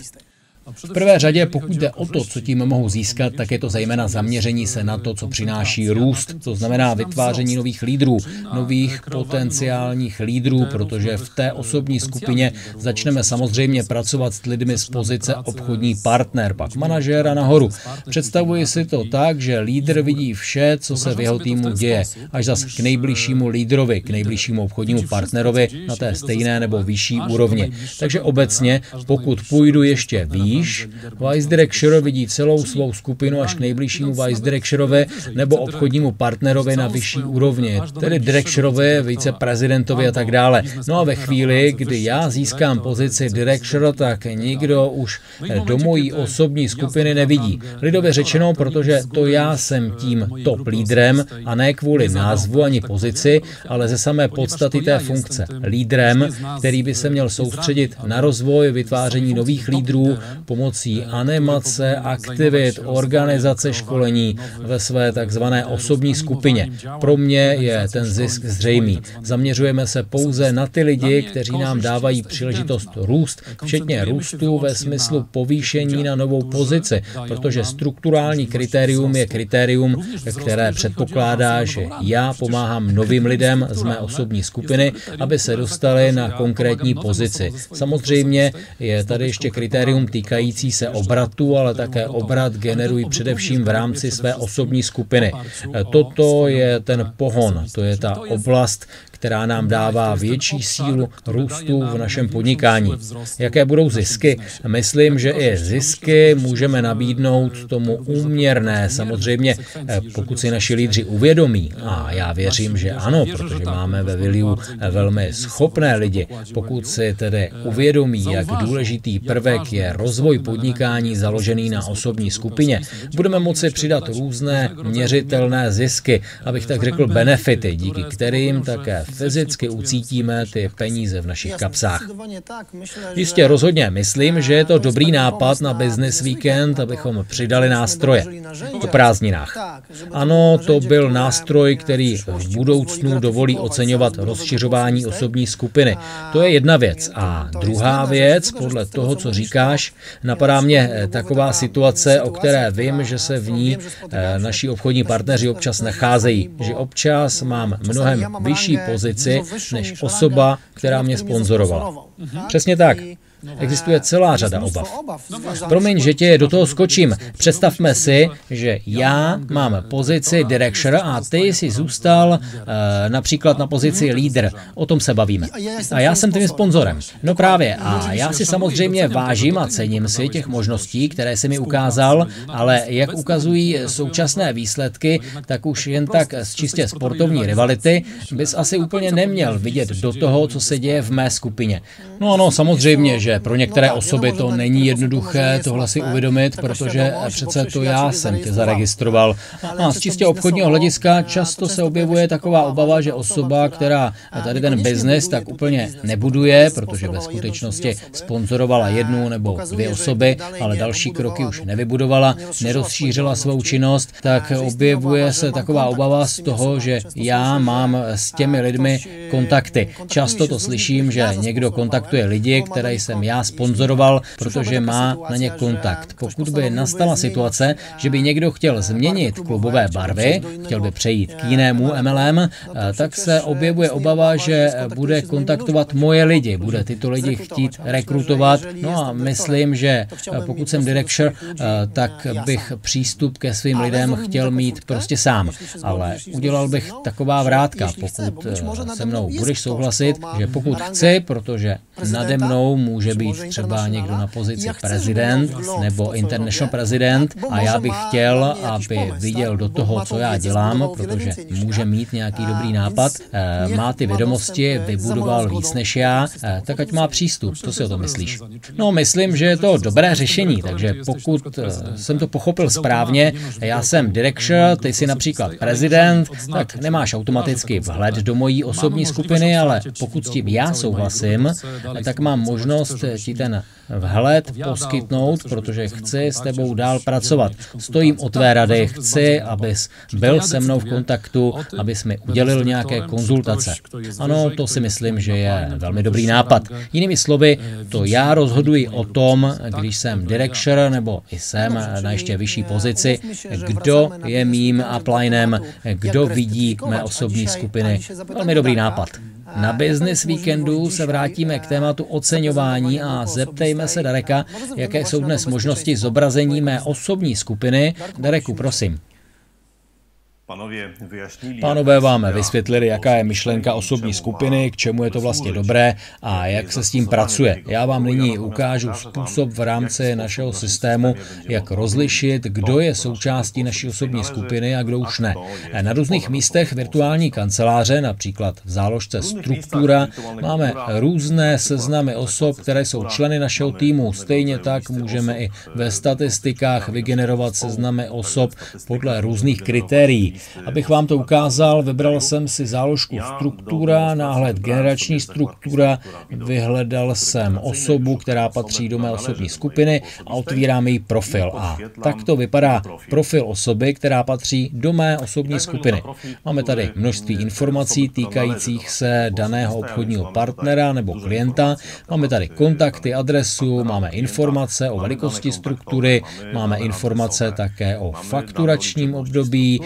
[SPEAKER 1] V prvé řadě, pokud jde o to, co tím mohou získat, tak je to zejména zaměření se na to, co přináší růst, to znamená vytváření nových lídrů, nových potenciálních lídrů, protože v té osobní skupině začneme samozřejmě pracovat s lidmi z pozice obchodní partner, pak manažér a nahoru. Představuji si to tak, že lídr vidí vše, co se v jeho týmu děje, až zas k nejbližšímu lídrovi, k nejbližšímu obchodnímu partnerovi na té stejné nebo vyšší úrovni. Takže obecně, pokud půjdu ještě výš, níž, Vice Director vidí celou svou skupinu až k nejbližšímu Vice Directorovi nebo obchodnímu partnerovi na vyšší úrovni, tedy Directorovi, viceprezidentovi a tak dále. No a ve chvíli, kdy já získám pozici Director, tak nikdo už do mojí osobní skupiny nevidí. Lidově řečeno, protože to já jsem tím top lídrem a ne kvůli názvu ani pozici, ale ze samé podstaty té funkce. Lídrem, který by se měl soustředit na rozvoj, vytváření nových lídrů, pomocí animace, aktivit, organizace školení ve své takzvané osobní skupině. Pro mě je ten zisk zřejmý. Zaměřujeme se pouze na ty lidi, kteří nám dávají příležitost růst, včetně růstu ve smyslu povýšení na novou pozici, protože strukturální kritérium je kritérium, které předpokládá, že já pomáhám novým lidem z mé osobní skupiny, aby se dostali na konkrétní pozici. Samozřejmě je tady ještě kritérium týkající týkající se obratu, ale také obrat generují především v rámci své osobní skupiny. Toto je ten pohon, to je ta oblast, která nám dává větší sílu růstu v našem podnikání. Jaké budou zisky? Myslím, že i zisky můžeme nabídnout tomu úměrné. Samozřejmě, pokud si naši lídři uvědomí, a já věřím, že ano, protože máme ve Viliu velmi schopné lidi, pokud si tedy uvědomí, jak důležitý prvek je rozvoj podnikání založený na osobní skupině, budeme moci přidat různé měřitelné zisky, abych tak řekl benefity, díky kterým také fyzicky ucítíme ty peníze v našich kapsách. Jistě rozhodně myslím, že je to dobrý nápad na business weekend, abychom přidali nástroje o prázdninách. Ano, to byl nástroj, který v budoucnu dovolí oceňovat rozšiřování osobní skupiny. To je jedna věc. A druhá věc, podle toho, co říkáš, napadá mě taková situace, o které vím, že se v ní eh, naši obchodní partneři občas nacházejí. Že občas mám mnohem vyšší pozici než osoba, která mě sponzorovala. Přesně tak. Existuje celá řada obav. Promiň, že tě do toho skočím. Představme si, že já mám pozici director a ty jsi zůstal uh, například na pozici lídr. O tom se bavíme. A já jsem tím sponzorem. No právě. A já si samozřejmě vážím a cením si těch možností, které jsi mi ukázal, ale jak ukazují současné výsledky, tak už jen tak z čistě sportovní rivality bys asi úplně neměl vidět do toho, co se děje v mé skupině. No ano, samozřejmě, že že pro některé
[SPEAKER 3] No
[SPEAKER 1] osoby to není jednoduché tohle si uvědomit,
[SPEAKER 3] svatá,
[SPEAKER 1] protože přece to já jsem tě zaregistroval. A z
[SPEAKER 3] čisto
[SPEAKER 1] čistě obchodního hlediska často
[SPEAKER 3] to
[SPEAKER 1] se objevuje taková obava, že osoba, která tady ten
[SPEAKER 3] nekoniecznie
[SPEAKER 1] biznis tak úplně nebuduje, protože ve skutečnosti sponzorovala jednu nebo dvě osoby, ale další kroky už nevybudovala,
[SPEAKER 3] nerozšířila
[SPEAKER 1] svou
[SPEAKER 3] činnost,
[SPEAKER 1] tak objevuje se taková obava z toho, že já mám s těmi lidmi kontakty. Často to
[SPEAKER 3] z
[SPEAKER 1] slyším, že někdo kontaktuje lidi, které
[SPEAKER 3] do
[SPEAKER 1] jsem já sponzoroval, protože má na ně kontakt. Pokud by nastala situace, že by někdo chtěl změnit
[SPEAKER 3] klubové,
[SPEAKER 1] barvy, chtěl by přejít k jinému
[SPEAKER 3] MLM,
[SPEAKER 1] eh, tak se objevuje obava, že bude kontaktovat moje lidi, bude tyto lidi chtít rekrutovat. No a myslím, že
[SPEAKER 3] chciałbym
[SPEAKER 1] pokud jsem director, eh, tak bych přístup ke svým lidem chtěl mít prostě sám. Ale udělal bych taková vrátka, pokud eh, se
[SPEAKER 3] mnou
[SPEAKER 1] budeš souhlasit, že pokud chci, protože nade mnou může
[SPEAKER 3] či
[SPEAKER 1] být třeba někdo na pozici prezident
[SPEAKER 3] wgląd
[SPEAKER 1] nebo
[SPEAKER 3] to,
[SPEAKER 1] international prezident a já bych chtěl, aby viděl do toho, co já dělám, protože může mít nějaký dobrý nápad, eh, má ty vědomosti,
[SPEAKER 3] eh,
[SPEAKER 1] vybudoval víc než já, eh, tak ať má přístup. Co si o tom myslíš? No, myslím, že je to dobré řešení, takže pokud jsem to pochopil správně, já jsem director,
[SPEAKER 4] mojej
[SPEAKER 1] ty jsi například prezident, tak nemáš automaticky vhled do mojí osobní skupiny, ale pokud s tím já souhlasím, tak mám možnost Gitana. Vhled poskytnout, protože chci s tebou dál pracovat. Stojím o tvé rady, chci, abys byl se mnou v kontaktu, abys mi udělil nějaké konzultace. Ano, to si myslím, že je velmi dobrý nápad. Jinými slovy,
[SPEAKER 4] eh,
[SPEAKER 1] to já rozhoduji o tom, když jsem director nebo jsem na ještě vyšší pozici, kdo je mým uplinem, kdo vidí mé osobní skupiny. Velmi dobrý nápad. Na Business
[SPEAKER 3] możliwość
[SPEAKER 1] se vrátíme k
[SPEAKER 3] eh,
[SPEAKER 1] tématu oceňování a
[SPEAKER 3] zaprezentowania
[SPEAKER 1] zeptejme se Dareka, jaké jsou dnes možnosti zobrazení mé osobní skupiny. Dareku,
[SPEAKER 3] prosím.
[SPEAKER 1] Pánové vám vysvětlili, jaká je myšlenka osobní skupiny, k čemu je to vlastně dobré a jak se s tím pracuje. Já vám nyní ukážu způsob v rámci našeho systému, jak rozlišit, kdo je
[SPEAKER 2] naszej
[SPEAKER 1] součástí naší
[SPEAKER 2] osobní skupiny
[SPEAKER 1] a kdo už ne. Na různých místech virtuální kanceláře, například v záložce struktura, máme různé seznamy osob, které jsou členy našeho týmu. Stejně tak můžeme i
[SPEAKER 2] eh,
[SPEAKER 1] ve statistikách
[SPEAKER 2] listy
[SPEAKER 1] vygenerovat seznamy osob podle různých kritérií. Abych vám to ukázal, vybral jsem si záložku struktura, náhled generační struktura, vyhledal jsem osobu, která patří do mé osobní skupiny a otvírám její profil. A takto vypadá profil osoby, která patří do mé osobní skupiny. Máme tady množství informací týkajících se daného obchodního partnera nebo klienta. Máme tady kontakty, adresu, máme informace o velikosti struktury, máme informace také o fakturačním období,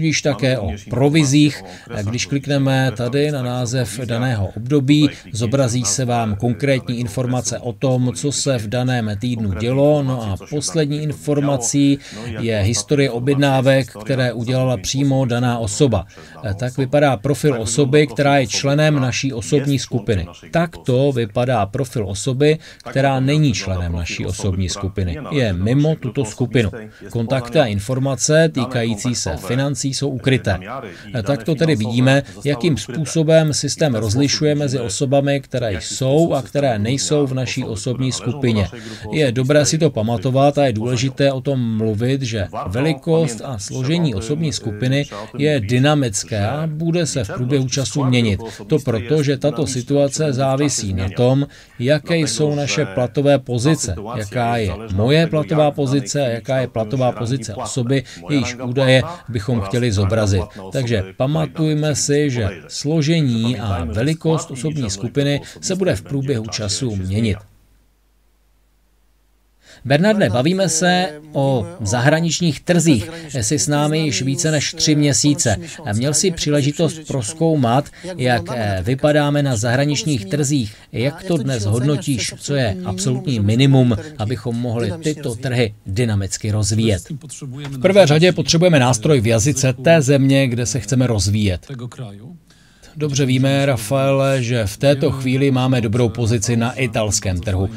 [SPEAKER 1] tudíž také o provizích. Když klikneme tady na název daného období, zobrazí se vám konkrétní informace o tom, co se v daném týdnu dělo. No a poslední informací je historie objednávek, které udělala přímo daná osoba. Tak vypadá profil osoby, která je členem naší osobní skupiny. Takto vypadá profil osoby, která není členem naší osobní skupiny. Je mimo tuto skupinu. Kontakty a informace týkající se financí jsou ukryté. Tak to tedy vidíme, jakým způsobem systém rozlišuje mezi osobami, které jsou a které nejsou v naší osobní skupině. Je dobré si to pamatovat a je důležité o tom mluvit, že velikost a složení osobní skupiny je dynamické a bude se v průběhu času měnit. To proto, že tato situace závisí na tom, jaké jsou naše platové pozice, jaká je moje platová pozice a jaká je platová pozice osoby, jejíž údaje bychom chtěli zobrazit. Takže pamatujme si, že složení a velikost osobní skupiny se bude v průběhu času měnit. Bernarde, bavíme se o zahraničních trzích. Jsi s námi již více než tři měsíce. Měl jsi příležitost proskoumat, jak vypadáme na zahraničních trzích. Jak to dnes hodnotíš? Co je absolutní minimum, abychom mohli tyto trhy dynamicky rozvíjet? V prvé řadě potřebujeme nástroj v jazyce té země, kde se chceme rozvíjet. Dobře víme, Rafaele, že v této chvíli máme dobrou pozici na italském trhu.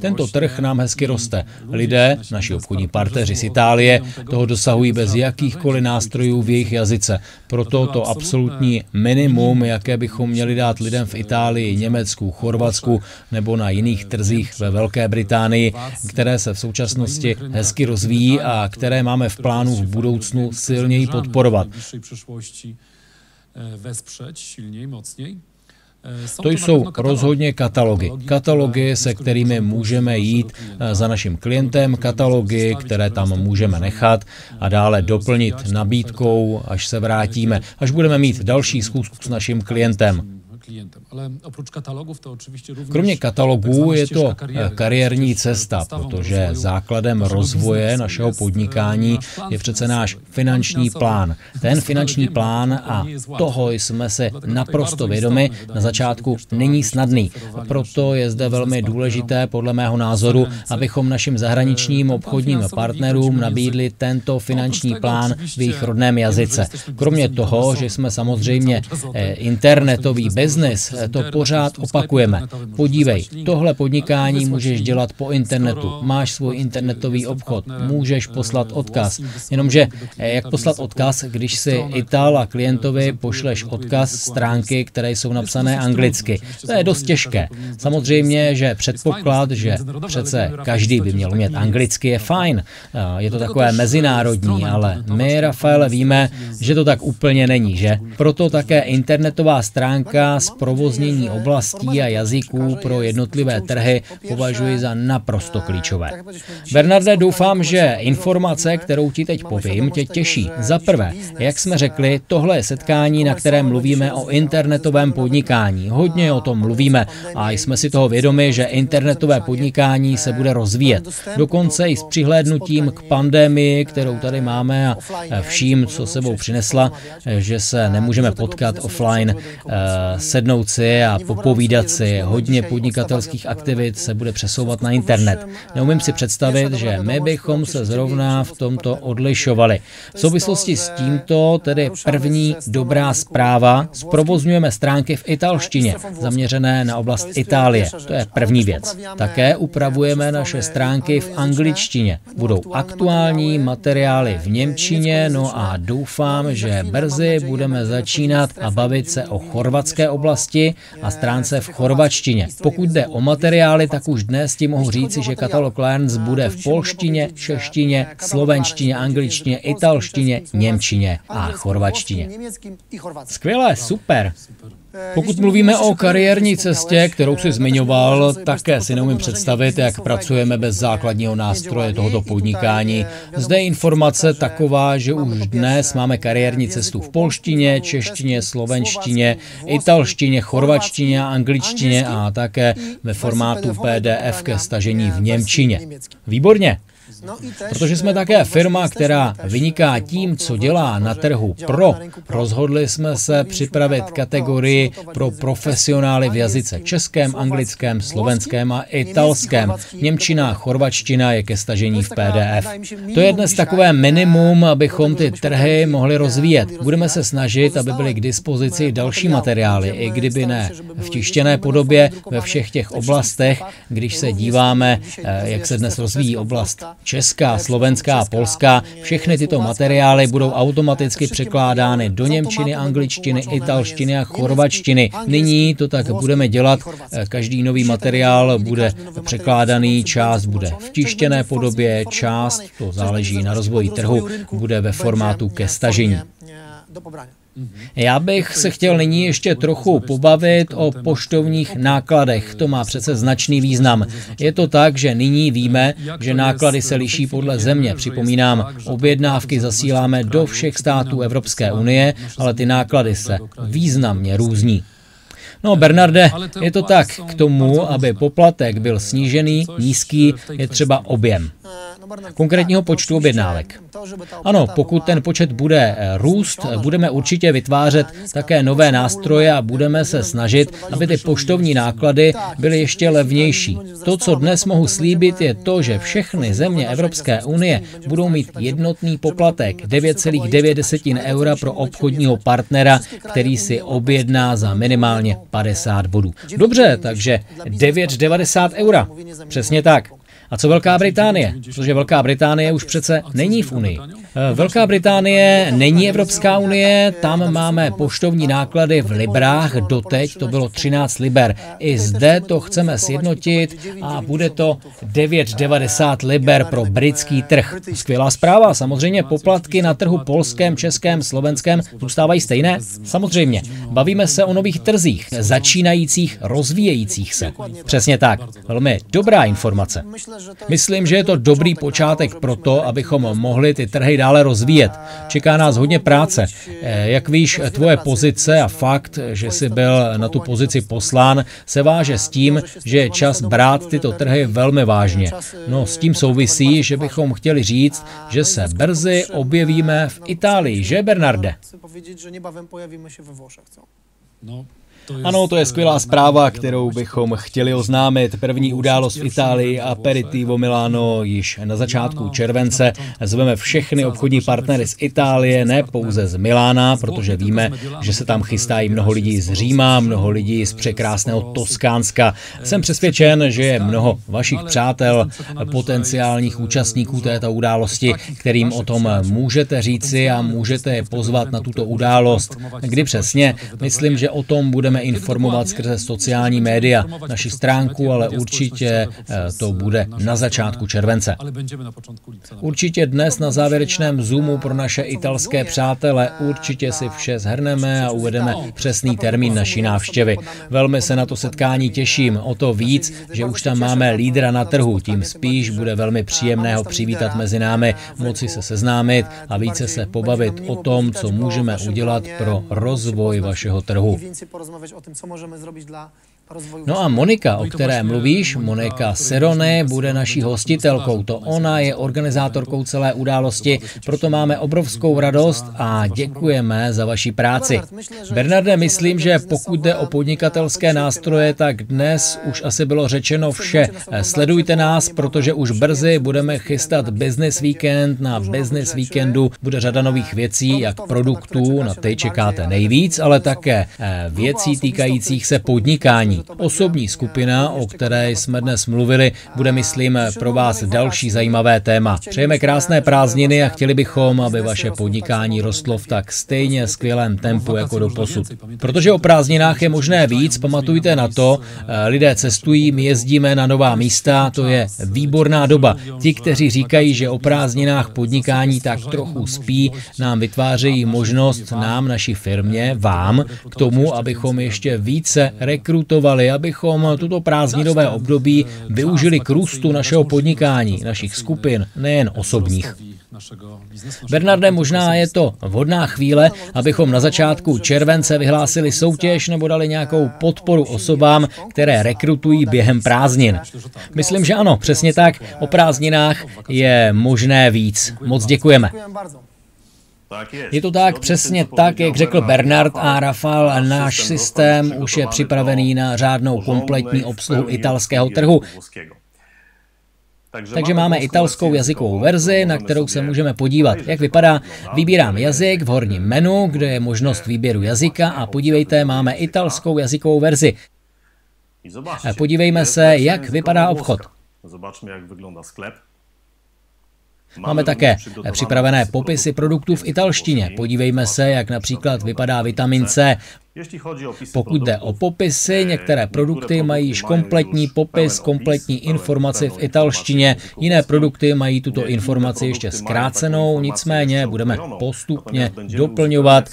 [SPEAKER 1] Tento trh nám hezky roste. Lidé, naši obchodní partneři z Itálie, toho dosahují bez jakýchkoliv nástrojů v jejich jazyce. Proto to absolutní minimum, jaké bychom měli dát lidem v Itálii, Německu, Chorvatsku nebo na jiných trzích ve Velké Británii, které se v současnosti hezky rozvíjí a které máme v plánu v budoucnu silněji podporovat. To jsou rozhodně katalogy. Katalogy, se kterými můžeme jít eh, za naším klientem, katalogy, které tam můžeme nechat a dále doplnit nabídkou, až se vrátíme, až budeme mít další schůzku s naším klientem klientem. Ale oprócz katalogów to oczywiście również Kromě katalogů je to kariérní cesta, protože základem rozvoje našeho podnikání je přece náš finanční plán. Ten finanční plán a toho jsme se naprosto vědomi na začátku není snadný. Proto je zde velmi důležité, podle mého názoru, abychom našim zahraničním obchodním partnerům nabídli tento finanční plán v jejich rodném jazyce. Kromě toho, že jsme samozřejmě internetový bez biznis, to pořád opakujeme. Podívej, tohle podnikání můžeš dělat po internetu. Máš svůj internetový obchod, můžeš poslat odkaz. Jenomže jak poslat odkaz, když si Itála klientovi pošleš odkaz stránky, které jsou napsané anglicky? To je dost těžké. Samozřejmě, že předpoklad, že přece každý by měl umět anglicky, je fajn. Je to takové mezinárodní, ale my, Rafael, víme, že to tak úplně není, že? Proto také internetová stránka zprovoznění oblastí a jazyků pro jednotlivé trhy považuji za naprosto klíčové. Bernarde, doufám, že informace, kterou ti teď povím, tě těší. Za prvé, jak jsme řekli, tohle je setkání, na kterém mluvíme o internetovém podnikání. Hodně o tom mluvíme a jsme si toho vědomi, že internetové podnikání se bude rozvíjet. Dokonce i s přihlédnutím k pandemii, kterou tady máme a vším, co sebou přinesla, že se nemůžeme potkat offline, sednout si a popovídat si. Hodně podnikatelských aktivit se bude přesouvat na internet. Neumím si představit, že my bychom se zrovna v tomto odlišovali. V souvislosti s tímto tedy první dobrá zpráva. Zprovozňujeme stránky v italštině, zaměřené na oblast Itálie. To je první věc. Také upravujeme naše stránky v angličtině. Budou aktuální materiály v němčině, no a doufám, že brzy budeme začínat a bavit se o chorvatské oblasti oblasti a stránce v chorvačtině. Pokud jde o materiály, tak už dnes ti mohu říci, že katalog Learns bude v polštině, češtině, slovenštině, angličtině, italštině, němčině a chorvačtině. Skvělé, super. Pokud mluvíme o kariérní cestě, kterou si zmiňoval, také si neumím představit, jak pracujeme bez základního nástroje tohoto podnikání. Zde je informace taková, že už dnes máme kariérní cestu v polštině, češtině, slovenštině, italštině, chorvačtině, angličtině a také ve formátu PDF ke stažení v Němčině. Výborně. No Protože jsme také firma, která vyniká tím, co dělá na trhu pro. Rozhodli jsme se připravit kategorii pro profesionály v jazyce českém, anglickém, slovenském a italském. Němčina, chorvačtina je ke stažení v PDF. To je dnes takové minimum, abychom ty trhy mohli rozvíjet. Budeme se snažit, aby byly k dispozici další materiály, i kdyby ne v tištěné podobě ve všech těch oblastech, když se díváme, eh, jak se dnes rozvíjí oblast česká, slovenská a polská, všechny tyto materiály budou automaticky překládány do němčiny, angličtiny, italštiny a chorvačtiny. Nyní to tak budeme dělat. Každý nový materiál bude překládaný, část bude v tištěné podobě, část, to záleží na rozvoji trhu, bude ve formátu ke stažení. Já bych se chtěl nyní ještě trochu pobavit o poštovních nákladech. To má přece značný význam. Je to tak, že nyní víme, že náklady se liší podle země. Připomínám, objednávky zasíláme do všech států Evropské unie, ale ty náklady se významně různí. No, Bernarde, je to tak. K tomu, aby poplatek byl snížený, nízký, je třeba objem. Konkrétního počtu objednávek. Ano, pokud ten počet bude eh, růst, budeme určitě vytvářet také nové nástroje a budeme se snažit, aby ty poštovní náklady byly ještě levnější. To, co dnes mohu slíbit, je to, že všechny země Evropské unie budou mít jednotný poplatek 9,9 eura pro obchodního partnera, který si objedná za minimálně 50 bodů. Dobře, takže 9,90 eura. Přesně tak. A co Velká Británie? Protože Velká Británie už přece není v Unii. Eh, Velká Británie není Evropská unie, tam máme poštovní náklady v librách, doteď to bylo 13 liber. I zde to chceme sjednotit a bude to 9,90 liber pro britský trh. Skvělá zpráva, samozřejmě poplatky na trhu polském, českém, slovenském zůstávají stejné? Samozřejmě. Bavíme se o nových trzích, začínajících, rozvíjejících se. Přesně tak. Velmi dobrá informace. Myslím, že je to dobrý počátek pro to, abychom mohli ty trhy dále rozvíjet. Čeká nás hodně práce. Eh, jak víš, tvoje pozice a fakt, že jsi byl na tu pozici poslán, se váže s tím, že je čas brát tyto trhy velmi vážně. No s tím souvisí, že bychom chtěli říct, že se brzy objevíme v Itálii, že Bernarde?
[SPEAKER 2] No,
[SPEAKER 1] ano, to je skvělá zpráva, kterou bychom chtěli oznámit. První událost v Itálii Aperitivo Milano již na začátku července. Zveme všechny obchodní partnery z Itálie, ne pouze z Milána, protože víme, že se tam chystá i mnoho lidí z Říma, mnoho lidí z překrásného Toskánska. Jsem přesvědčen, že je mnoho vašich přátel, potenciálních účastníků této události, kterým o tom můžete říci a můžete je pozvat na tuto událost. Kdy přesně? Myslím, že o tom budeme budeme informovat skrze sociální média, naši stránku, ale určitě eh, to bude na začátku července. Určitě dnes na závěrečném Zoomu pro naše italské přátele určitě si vše zhrneme a uvedeme přesný termín naší návštěvy. Velmi se na to setkání těším, o to víc, že už tam máme lídra na trhu, tím spíš bude velmi příjemné ho přivítat mezi námi, moci se seznámit a více se pobavit o tom, co můžeme udělat pro rozvoj vašeho trhu
[SPEAKER 3] o tym, co możemy zrobić dla
[SPEAKER 1] No a Monika, o které mluvíš, Monika Serone, bude naší hostitelkou. To ona je organizátorkou celé události, proto máme obrovskou radost a děkujeme za vaši práci. Bernarde, myslím, že pokud jde o podnikatelské nástroje, tak dnes už asi bylo řečeno vše. Sledujte nás, protože už brzy budeme chystat Business Weekend. Na Business Weekendu bude řada nových věcí, jak produktů, na ty čekáte nejvíc, ale také eh, věcí týkajících se podnikání osobní. Osobní skupina, o které jsme dnes mluvili, bude, myslím, pro vás další zajímavé téma. Přejeme krásné prázdniny a chtěli bychom, aby vaše podnikání rostlo v tak stejně skvělém tempu jako do posud. Protože o prázdninách je možné víc, pamatujte na to, eh, lidé cestují, my jezdíme na nová místa, to je výborná doba. Ti, kteří říkají, že o prázdninách podnikání tak trochu spí, nám vytvářejí možnost nám, naší firmě, vám, k tomu, abychom ještě více rekrutovali investovali, abychom tuto prázdninové období využili k růstu našeho podnikání, našich skupin, nejen osobních. Bernarde, možná je to vhodná chvíle, abychom na začátku července vyhlásili soutěž nebo dali nějakou podporu osobám, které rekrutují během prázdnin. Myslím, že ano, přesně tak. O prázdninách je možné víc. Moc děkujeme. Je to tak přesně tak, jak řekl Bernard a Rafal, náš systém už je připravený na řádnou kompletní obsluhu italského trhu. Takže máme italskou jazykovou verzi, na kterou se můžeme podívat. Jak vypadá? Vybírám jazyk v horním menu, kde je možnost výběru jazyka a podívejte, máme italskou jazykovou verzi. Podívejme se, jak vypadá obchod. Zobačme, jak vypadá sklep. Máme také připravené popisy produktů v italštině. Podívejme se, jak například vypadá vitamin C. Pokud jde o popisy, některé produkty mají již kompletní popis, kompletní informaci v italštině, jiné produkty mají tuto informaci ještě zkrácenou, nicméně budeme postupně doplňovat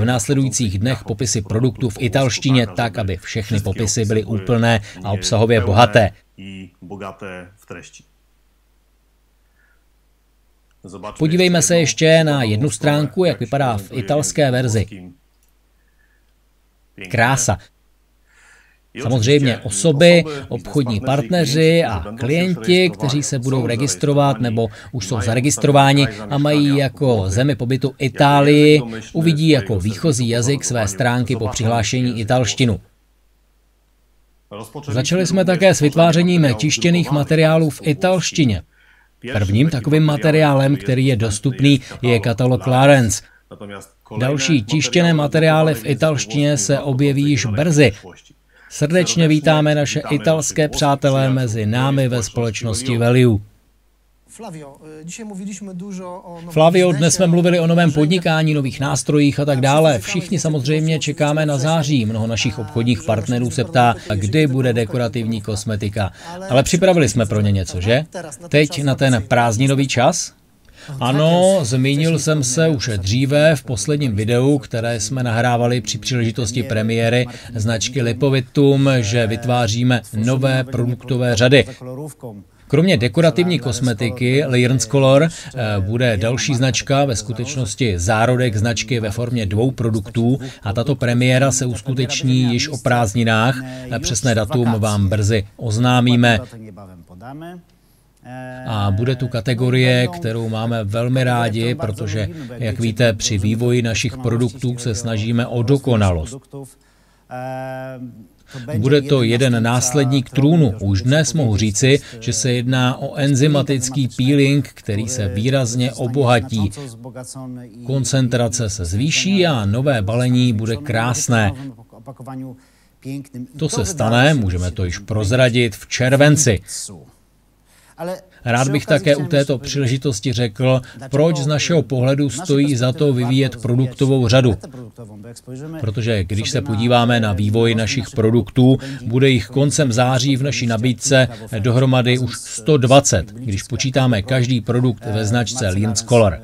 [SPEAKER 1] v následujících dnech popisy produktů v italštině tak, aby všechny popisy byly úplné a obsahově bohaté. Podívejme se ještě na jednu stránku, jak vypadá v italské verzi. Krása. Samozřejmě osoby, obchodní partneři a klienti, kteří se budou registrovat nebo už jsou zaregistrováni a mají jako zemi pobytu Itálii, uvidí jako výchozí jazyk své stránky po přihlášení italštinu. Začali jsme také s vytvářením tištěných materiálů v italštině. Prvním takovým materiálem, který je dostupný, je katalog Clarence. Další tištěné materiály v italštině se objeví již brzy. Srdečně vítáme naše italské přátelé mezi námi ve společnosti Value. Flavio, dnes jsme mluvili o novém podnikání, nových nástrojích a tak dále. Všichni samozřejmě čekáme na září. Mnoho našich obchodních partnerů se ptá, kdy bude dekorativní kosmetika. Ale připravili jsme pro ně něco, že? Teď na ten prázdninový čas? Ano, zmínil jsem se už dříve v posledním videu, které jsme nahrávali při příležitosti premiéry značky Lipovitum, že vytváříme nové produktové řady. Kromě dekorativní kosmetiky Learns Color eh, bude další značka, ve skutečnosti zárodek značky ve formě dvou produktů a tato premiéra se uskuteční již o prázdninách. Přesné datum vám brzy oznámíme. A bude tu kategorie, kterou máme velmi rádi, protože, jak víte, při vývoji našich produktů se snažíme o dokonalost. Bude to jeden následník trůnu. Už dnes mohu říci, že se jedná o enzymatický peeling, který se výrazně obohatí. Koncentrace se zvýší a nové balení bude krásné. To se stane, můžeme to již prozradit, v červenci. Rád bych také u této příležitosti řekl, proč z našeho pohledu stojí za to vyvíjet produktovou řadu. Protože když se podíváme na vývoj našich produktů, bude jich koncem září v naší nabídce dohromady už 120, když počítáme každý produkt ve značce Lean Scholar.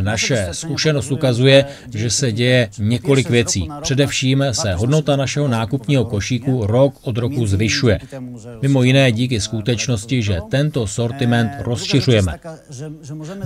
[SPEAKER 1] Naše zkušenost ukazuje, že se děje několik věcí. Především se hodnota našeho nákupního košíku rok od roku zvyšuje. Mimo jiné díky skutečnosti, že tento sortiment rozšiřujeme.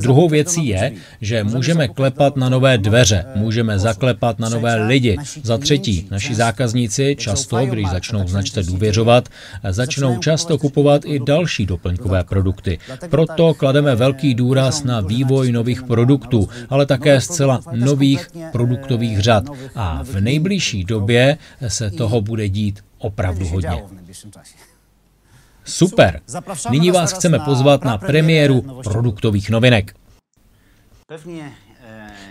[SPEAKER 1] Druhou věcí je, že můžeme klepat na nové dveře, můžeme zaklepat na nové lidi. Za třetí, naši zákazníci často, když začnou značce důvěřovat, začnou často kupovat i další doplňkové produkty. Proto klademe velký důraz na vývoj nových produktů produktů, ale také zcela nových produktových řad. A v nejbližší době se toho bude dít opravdu hodně. Super! Nyní vás chceme pozvat na premiéru produktových novinek.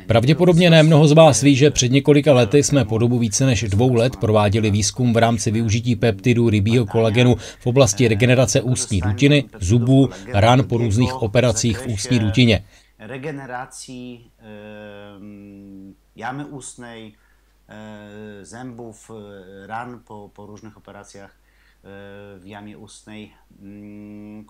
[SPEAKER 1] Pravděpodobně ne mnoho z vás ví, že před několika lety jsme po dobu více než dvou let prováděli výzkum v rámci využití peptidu rybího kolagenu v oblasti regenerace ústní dutiny, zubů, ran po různých operacích v ústní dutině regeneracji jamy ustnej, zębów, ran po, po różnych operacjach w jamie ustnej, mm,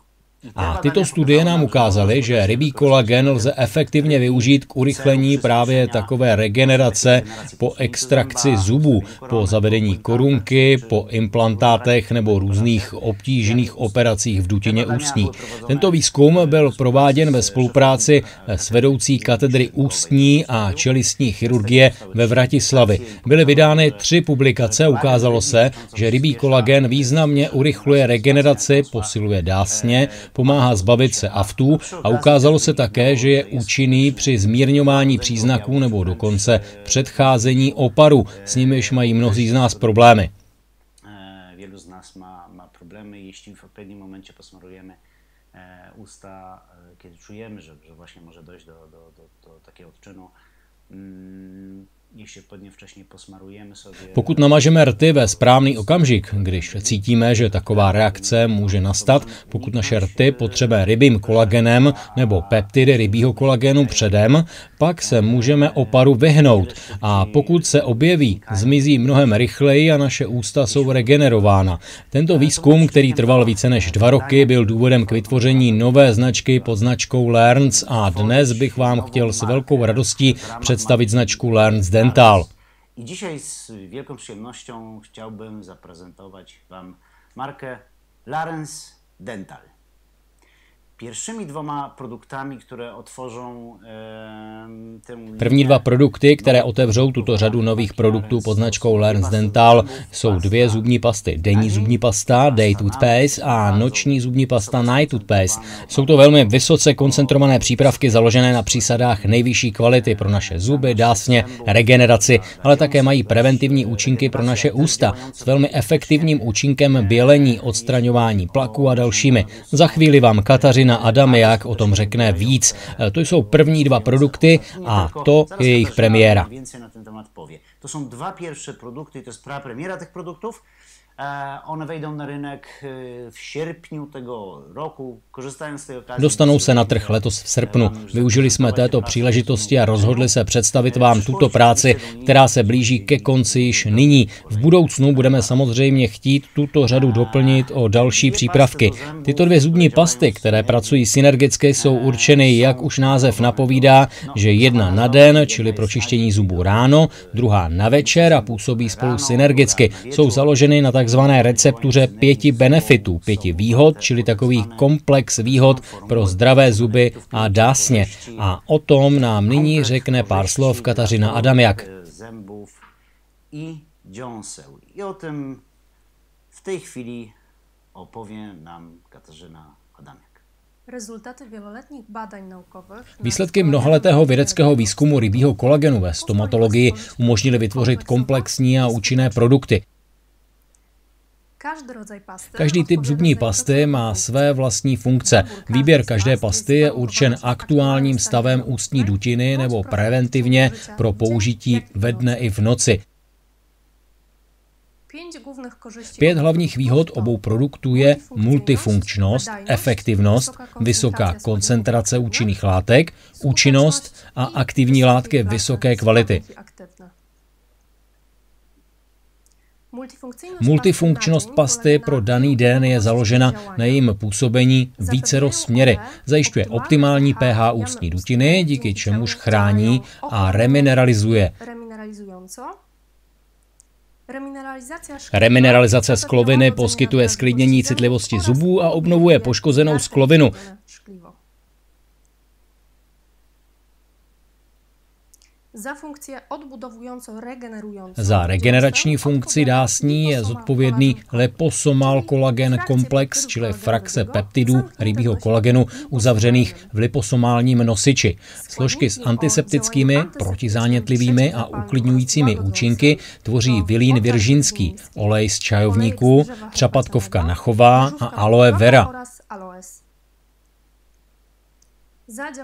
[SPEAKER 1] A tyto studie nám ukázaly, že rybí kolagen lze efektivně využít k urychlení právě takové regenerace po extrakci zubů, po zavedení korunky, po implantátech nebo různých obtížných operacích v dutině ústní. Tento výzkum byl prováděn ve spolupráci s vedoucí katedry ústní a čelistní chirurgie ve Vratislavi. Byly vydány tři publikace ukázalo se, že rybí kolagen významně urychluje regeneraci, posiluje dásně, pomáhá zbavit se aftů a ukázalo se také, že je účinný při zmírňování příznaků nebo dokonce předcházení oparu, s nimiž mají mnozí z nás problémy. Wielu z nás má, má problémy, jeśli w odpowiednim momencie posmarujemy usta, kiedy czujemy, że, że właśnie może dojść do, do, do, do takiego odczynu. Pokud namažeme rty ve správný okamžik, když cítíme, že taková reakce může nastat, pokud naše rty potřebuje rybím kolagenem nebo peptidy rybího kolagenu předem, pak se můžeme oparu vyhnout. A pokud se objeví, zmizí mnohem rychleji a naše ústa jsou regenerována. Tento výzkum, který trval více než dva roky, byl důvodem k vytvoření nové značky pod značkou Learns. A dnes bych vám chtěl s velkou radostí představit značku Learns Dental. I dzisiaj z wielką przyjemnością chciałbym zaprezentować Wam markę Larens Dental.
[SPEAKER 5] Pierwszymi dwoma produktami, které otworzą
[SPEAKER 1] e, První dva produkty, které otevřou tuto řadu nových produktů pod značkou Lerns Dental, jsou dvě zubní pasty. Denní zubní pasta Day Toothpaste a noční zubní pasta Night Toothpaste. Jsou to velmi vysoce koncentrované přípravky založené na přísadách nejvyšší kvality pro naše zuby, dásně, regeneraci, ale také mají preventivní účinky pro naše ústa s velmi efektivním účinkem bělení, odstraňování plaku a dalšími. Za chvíli vám Katařina Martina Adamiak o tom řekne víc. E, to jsou první dva produkty a to je jejich premiéra.
[SPEAKER 5] To jsou dva pierwsze produkty, to jest pra premiera tych E, one wejdą na rynek e, v sierpniu tego roku, korzystając z tej okazji.
[SPEAKER 1] Dostanou se na trh letos v srpnu. Využili jsme této příležitosti a rozhodli se představit vám tuto práci, která se blíží ke konci již nyní. V budoucnu budeme samozřejmě chtít tuto řadu doplnit o další přípravky. Tyto dvě zubní pasty, které pracují synergicky, jsou určeny, jak už název napovídá, že jedna na den, čili pro čištění zubů ráno, druhá na večer a působí spolu synergicky. Jsou založeny na tak takzvané receptuře pěti benefitů, pěti výhod, čili takový komplex výhod pro zdravé zuby a dásně. A o tom nám nyní řekne pár slov Kateřina Adamiak.
[SPEAKER 5] I o tom v té chvíli opowie nám Katarzyna Adamiak.
[SPEAKER 1] Výsledky mnohaletého vědeckého výzkumu rybího kolagenu ve stomatologii umožnily vytvořit komplexní a účinné produkty. Každý typ zubní pasty má své vlastní funkce. Výběr každé pasty je určen aktuálním stavem ústní dutiny nebo preventivně pro použití ve dne i v noci. Pět hlavních výhod obou produktů je multifunkčnost, efektivnost, vysoká koncentrace účinných látek, účinnost a aktivní látky vysoké kvality. Multifunkčnost pasty pro daný den je založena na jejím působení více směry. Zajišťuje optimální pH ústní dutiny, díky čemuž chrání a remineralizuje. Remineralizace skloviny poskytuje sklidnění citlivosti zubů a obnovuje poškozenou sklovinu. Za funkci. Za regenerační funkci dásní je zodpovědný leposomal kolagen komplex, čili frakce peptidů rybího kolagenu uzavřených v liposomálním nosiči. Složky s antiseptickými, protizánětlivými a uklidňujícími účinky tvoří vilín viržínský, olej z čajovníku, třapatkovka nachová a aloe vera.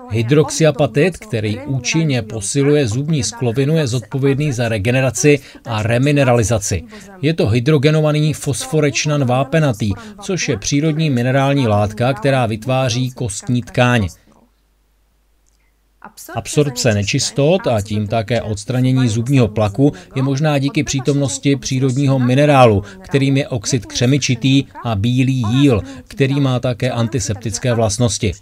[SPEAKER 1] Hydroxyapatit, který účinně posiluje zubní sklovinu, je zodpovědný za regeneraci a remineralizaci. Je to hydrogenovaný fosforečnan vápenatý, což je přírodní minerální látka, která vytváří kostní tkáň. Absorpce nečistot a tím také odstranění zubního plaku je možná díky přítomnosti přírodního minerálu, kterým je oxid křemičitý a bílý jíl, který má také antiseptické vlastnosti.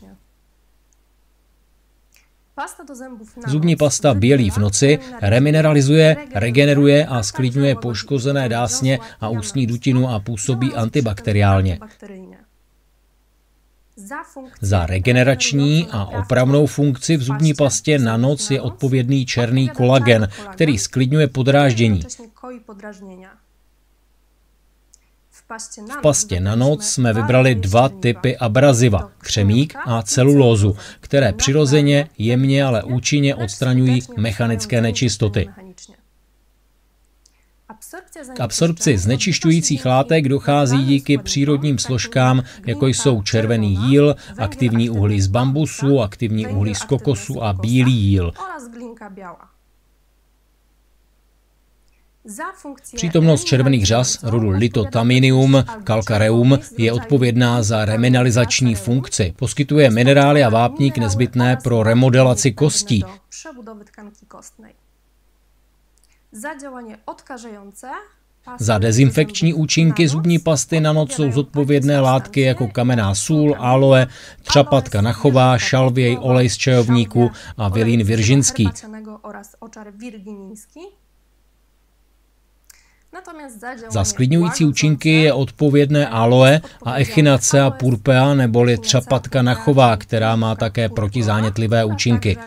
[SPEAKER 1] Zubní pasta bělí v noci remineralizuje, regeneruje a sklidňuje poškozené dásně a ústní dutinu a působí antibakteriálně. Za regenerační a opravnou funkci v zubní pastě na noc je odpovědný černý kolagen, který sklidňuje podráždění. V pastě na noc jsme vybrali dva typy abraziva, křemík a celulózu, které přirozeně, jemně, ale účinně odstraňují mechanické nečistoty. K absorpci znečišťujících látek dochází díky přírodním složkám, jako jsou červený jíl, aktivní uhlí z bambusu, aktivní uhlí z kokosu a bílý jíl. Přítomnost červených řas rodu litotaminium calcareum je odpovědná za remineralizační funkci. Poskytuje minerály a vápník nezbytné pro remodelaci kostí. Za dezinfekční účinky zubní pasty na noc jsou zodpovědné látky jako kamenná sůl, aloe, třapatka nachová, šalvěj, olej z čajovníku a vilín viržinský. Za sklidňující účinky je odpovědné aloe a echinacea purpea neboli třapatka nachová, která má také protizánětlivé účinky.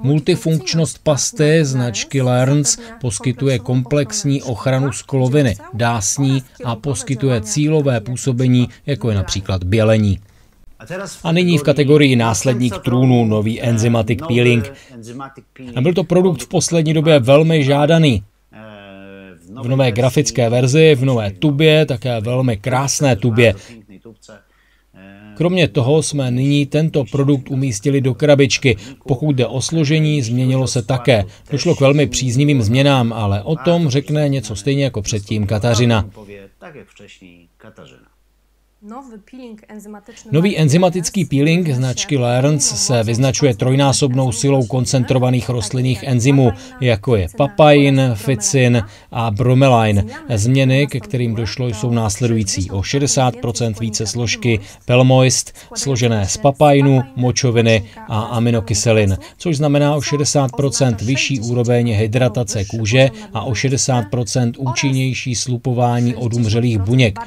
[SPEAKER 1] Multifunkčnost pasty značky Lerns poskytuje komplexní ochranu skloviny, dásní a poskytuje cílové působení, jako je například bělení. A nyní v kategorii následník trůnu nový enzymatic peeling. A byl to produkt v poslední době velmi žádaný. V nové grafické verzi, v nové tubě, také velmi krásné tubě. Kromě toho jsme nyní tento produkt umístili do krabičky. Pokud jde o složení, změnilo se také. Došlo k velmi příznivým změnám, ale o tom řekne něco stejně jako předtím Katařina. Tak jak Katarzyna. Nový enzymatický peeling značky Lerns se vyznačuje trojnásobnou silou koncentrovaných rostlinných enzymů, jako je papain, ficin a bromelain. Změny, ke kterým došlo, jsou následující. O 60% více složky pelmoist, složené z papainu, močoviny a aminokyselin, což znamená o 60% vyšší úroveň hydratace kůže a o 60% účinnější slupování odumřelých buněk.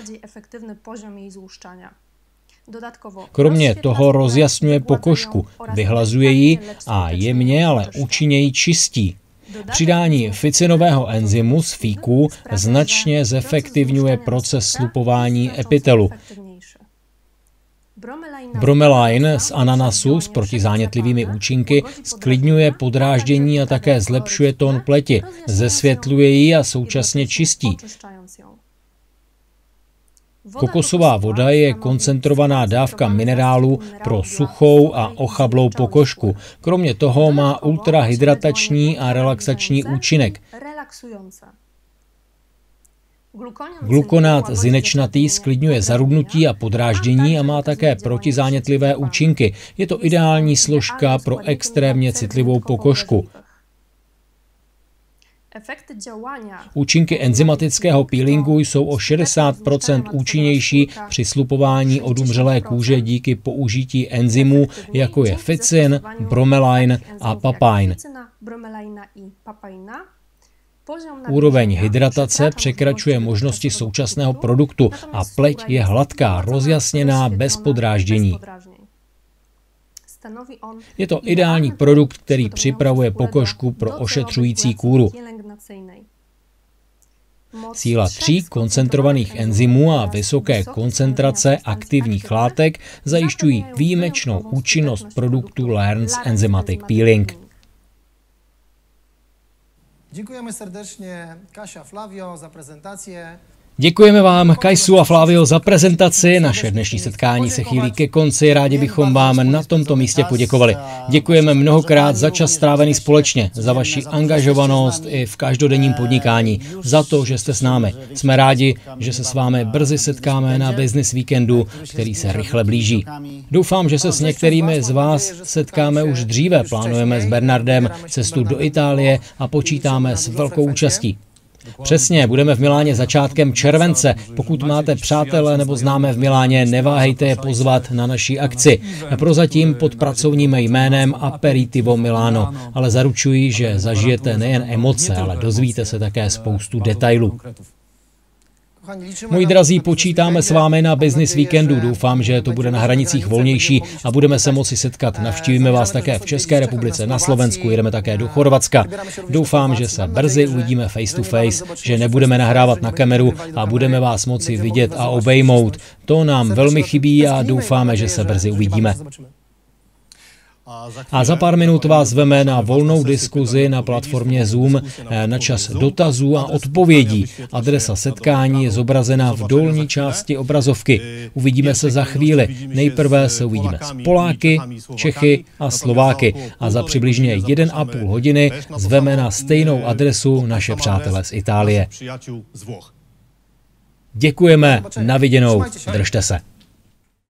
[SPEAKER 1] Kromě toho rozjasňuje pokožku, vyhlazuje ji a jemně, ale účinněji čistí. Přidání ficinového enzymu z fíků značně zefektivňuje proces slupování epitelu. Bromelain z ananasu s protizánětlivými účinky sklidňuje podráždění a také zlepšuje tón pleti, zesvětluje ji a současně čistí. Kokosová voda je koncentrovaná dávka minerálu pro suchou a ochablou pokožku. Kromě toho má ultrahydratační a relaxační účinek. Glukonát zinečnatý sklidňuje zarudnutí a podráždění a má také protizánětlivé účinky. Je to ideální složka pro extrémně citlivou pokožku. Účinky enzymatického peelingu jsou o 60% účinnější při slupování odumřelé kůže díky použití enzymů, jako je ficin, bromelain a papain. Úroveň hydratace překračuje možnosti současného produktu a pleť je hladká, rozjasněná, bez podráždění. Je to ideální produkt, který připravuje pokožku pro ošetřující kůru. Síla tří koncentrovaných enzymů a vysoké koncentrace aktivních látek zajišťují výjimečnou účinnost produktu Lerns Enzymatic Peeling.
[SPEAKER 3] Děkujeme srdečně Kasia Flavio za prezentaci.
[SPEAKER 1] Děkujeme vám, Kajsu a Flavio, za prezentaci. Naše dnešní setkání se chýlí ke konci. Rádi bychom vám na tomto místě poděkovali. Děkujeme mnohokrát za čas strávený společně, za vaši angažovanost i v každodenním podnikání, za to, že jste s námi. Jsme rádi, že se s vámi brzy setkáme na Business Weekendu, který se rychle blíží. Doufám, že se s některými z vás setkáme už dříve. Plánujeme s Bernardem cestu do Itálie a počítáme s velkou účastí. Přesně, budeme v Miláně začátkem července. Pokud máte přátelé nebo známé v Miláně, neváhejte je pozvat na naší akci. Prozatím pod pracovním jménem Aperitivo Milano, ale zaručuji, že zažijete nejen emoce, ale dozvíte se také spoustu detailů. Moji drazí, počítáme s vámi na Business Weekendu. Doufám, že to bude na hranicích volnější a budeme se moci setkat. Navštívíme vás také v České republice, na Slovensku, jedeme také do Chorvatska. Doufám, že se brzy uvidíme face to face, že nebudeme nahrávat na kameru a budeme vás moci vidět a obejmout. To nám velmi chybí a doufáme, že se brzy uvidíme. A za pár minut vás veme na volnou diskuzi na platformě Zoom eh, na čas dotazů a odpovědí. Adresa setkání je zobrazena v dolní části obrazovky. Uvidíme se za chvíli. Nejprve se uvidíme s Poláky, Čechy a Slováky a za přibližně 1,5 hodiny zveme na stejnou adresu naše přátelé z Itálie. Děkujeme, na viděnou, držte se.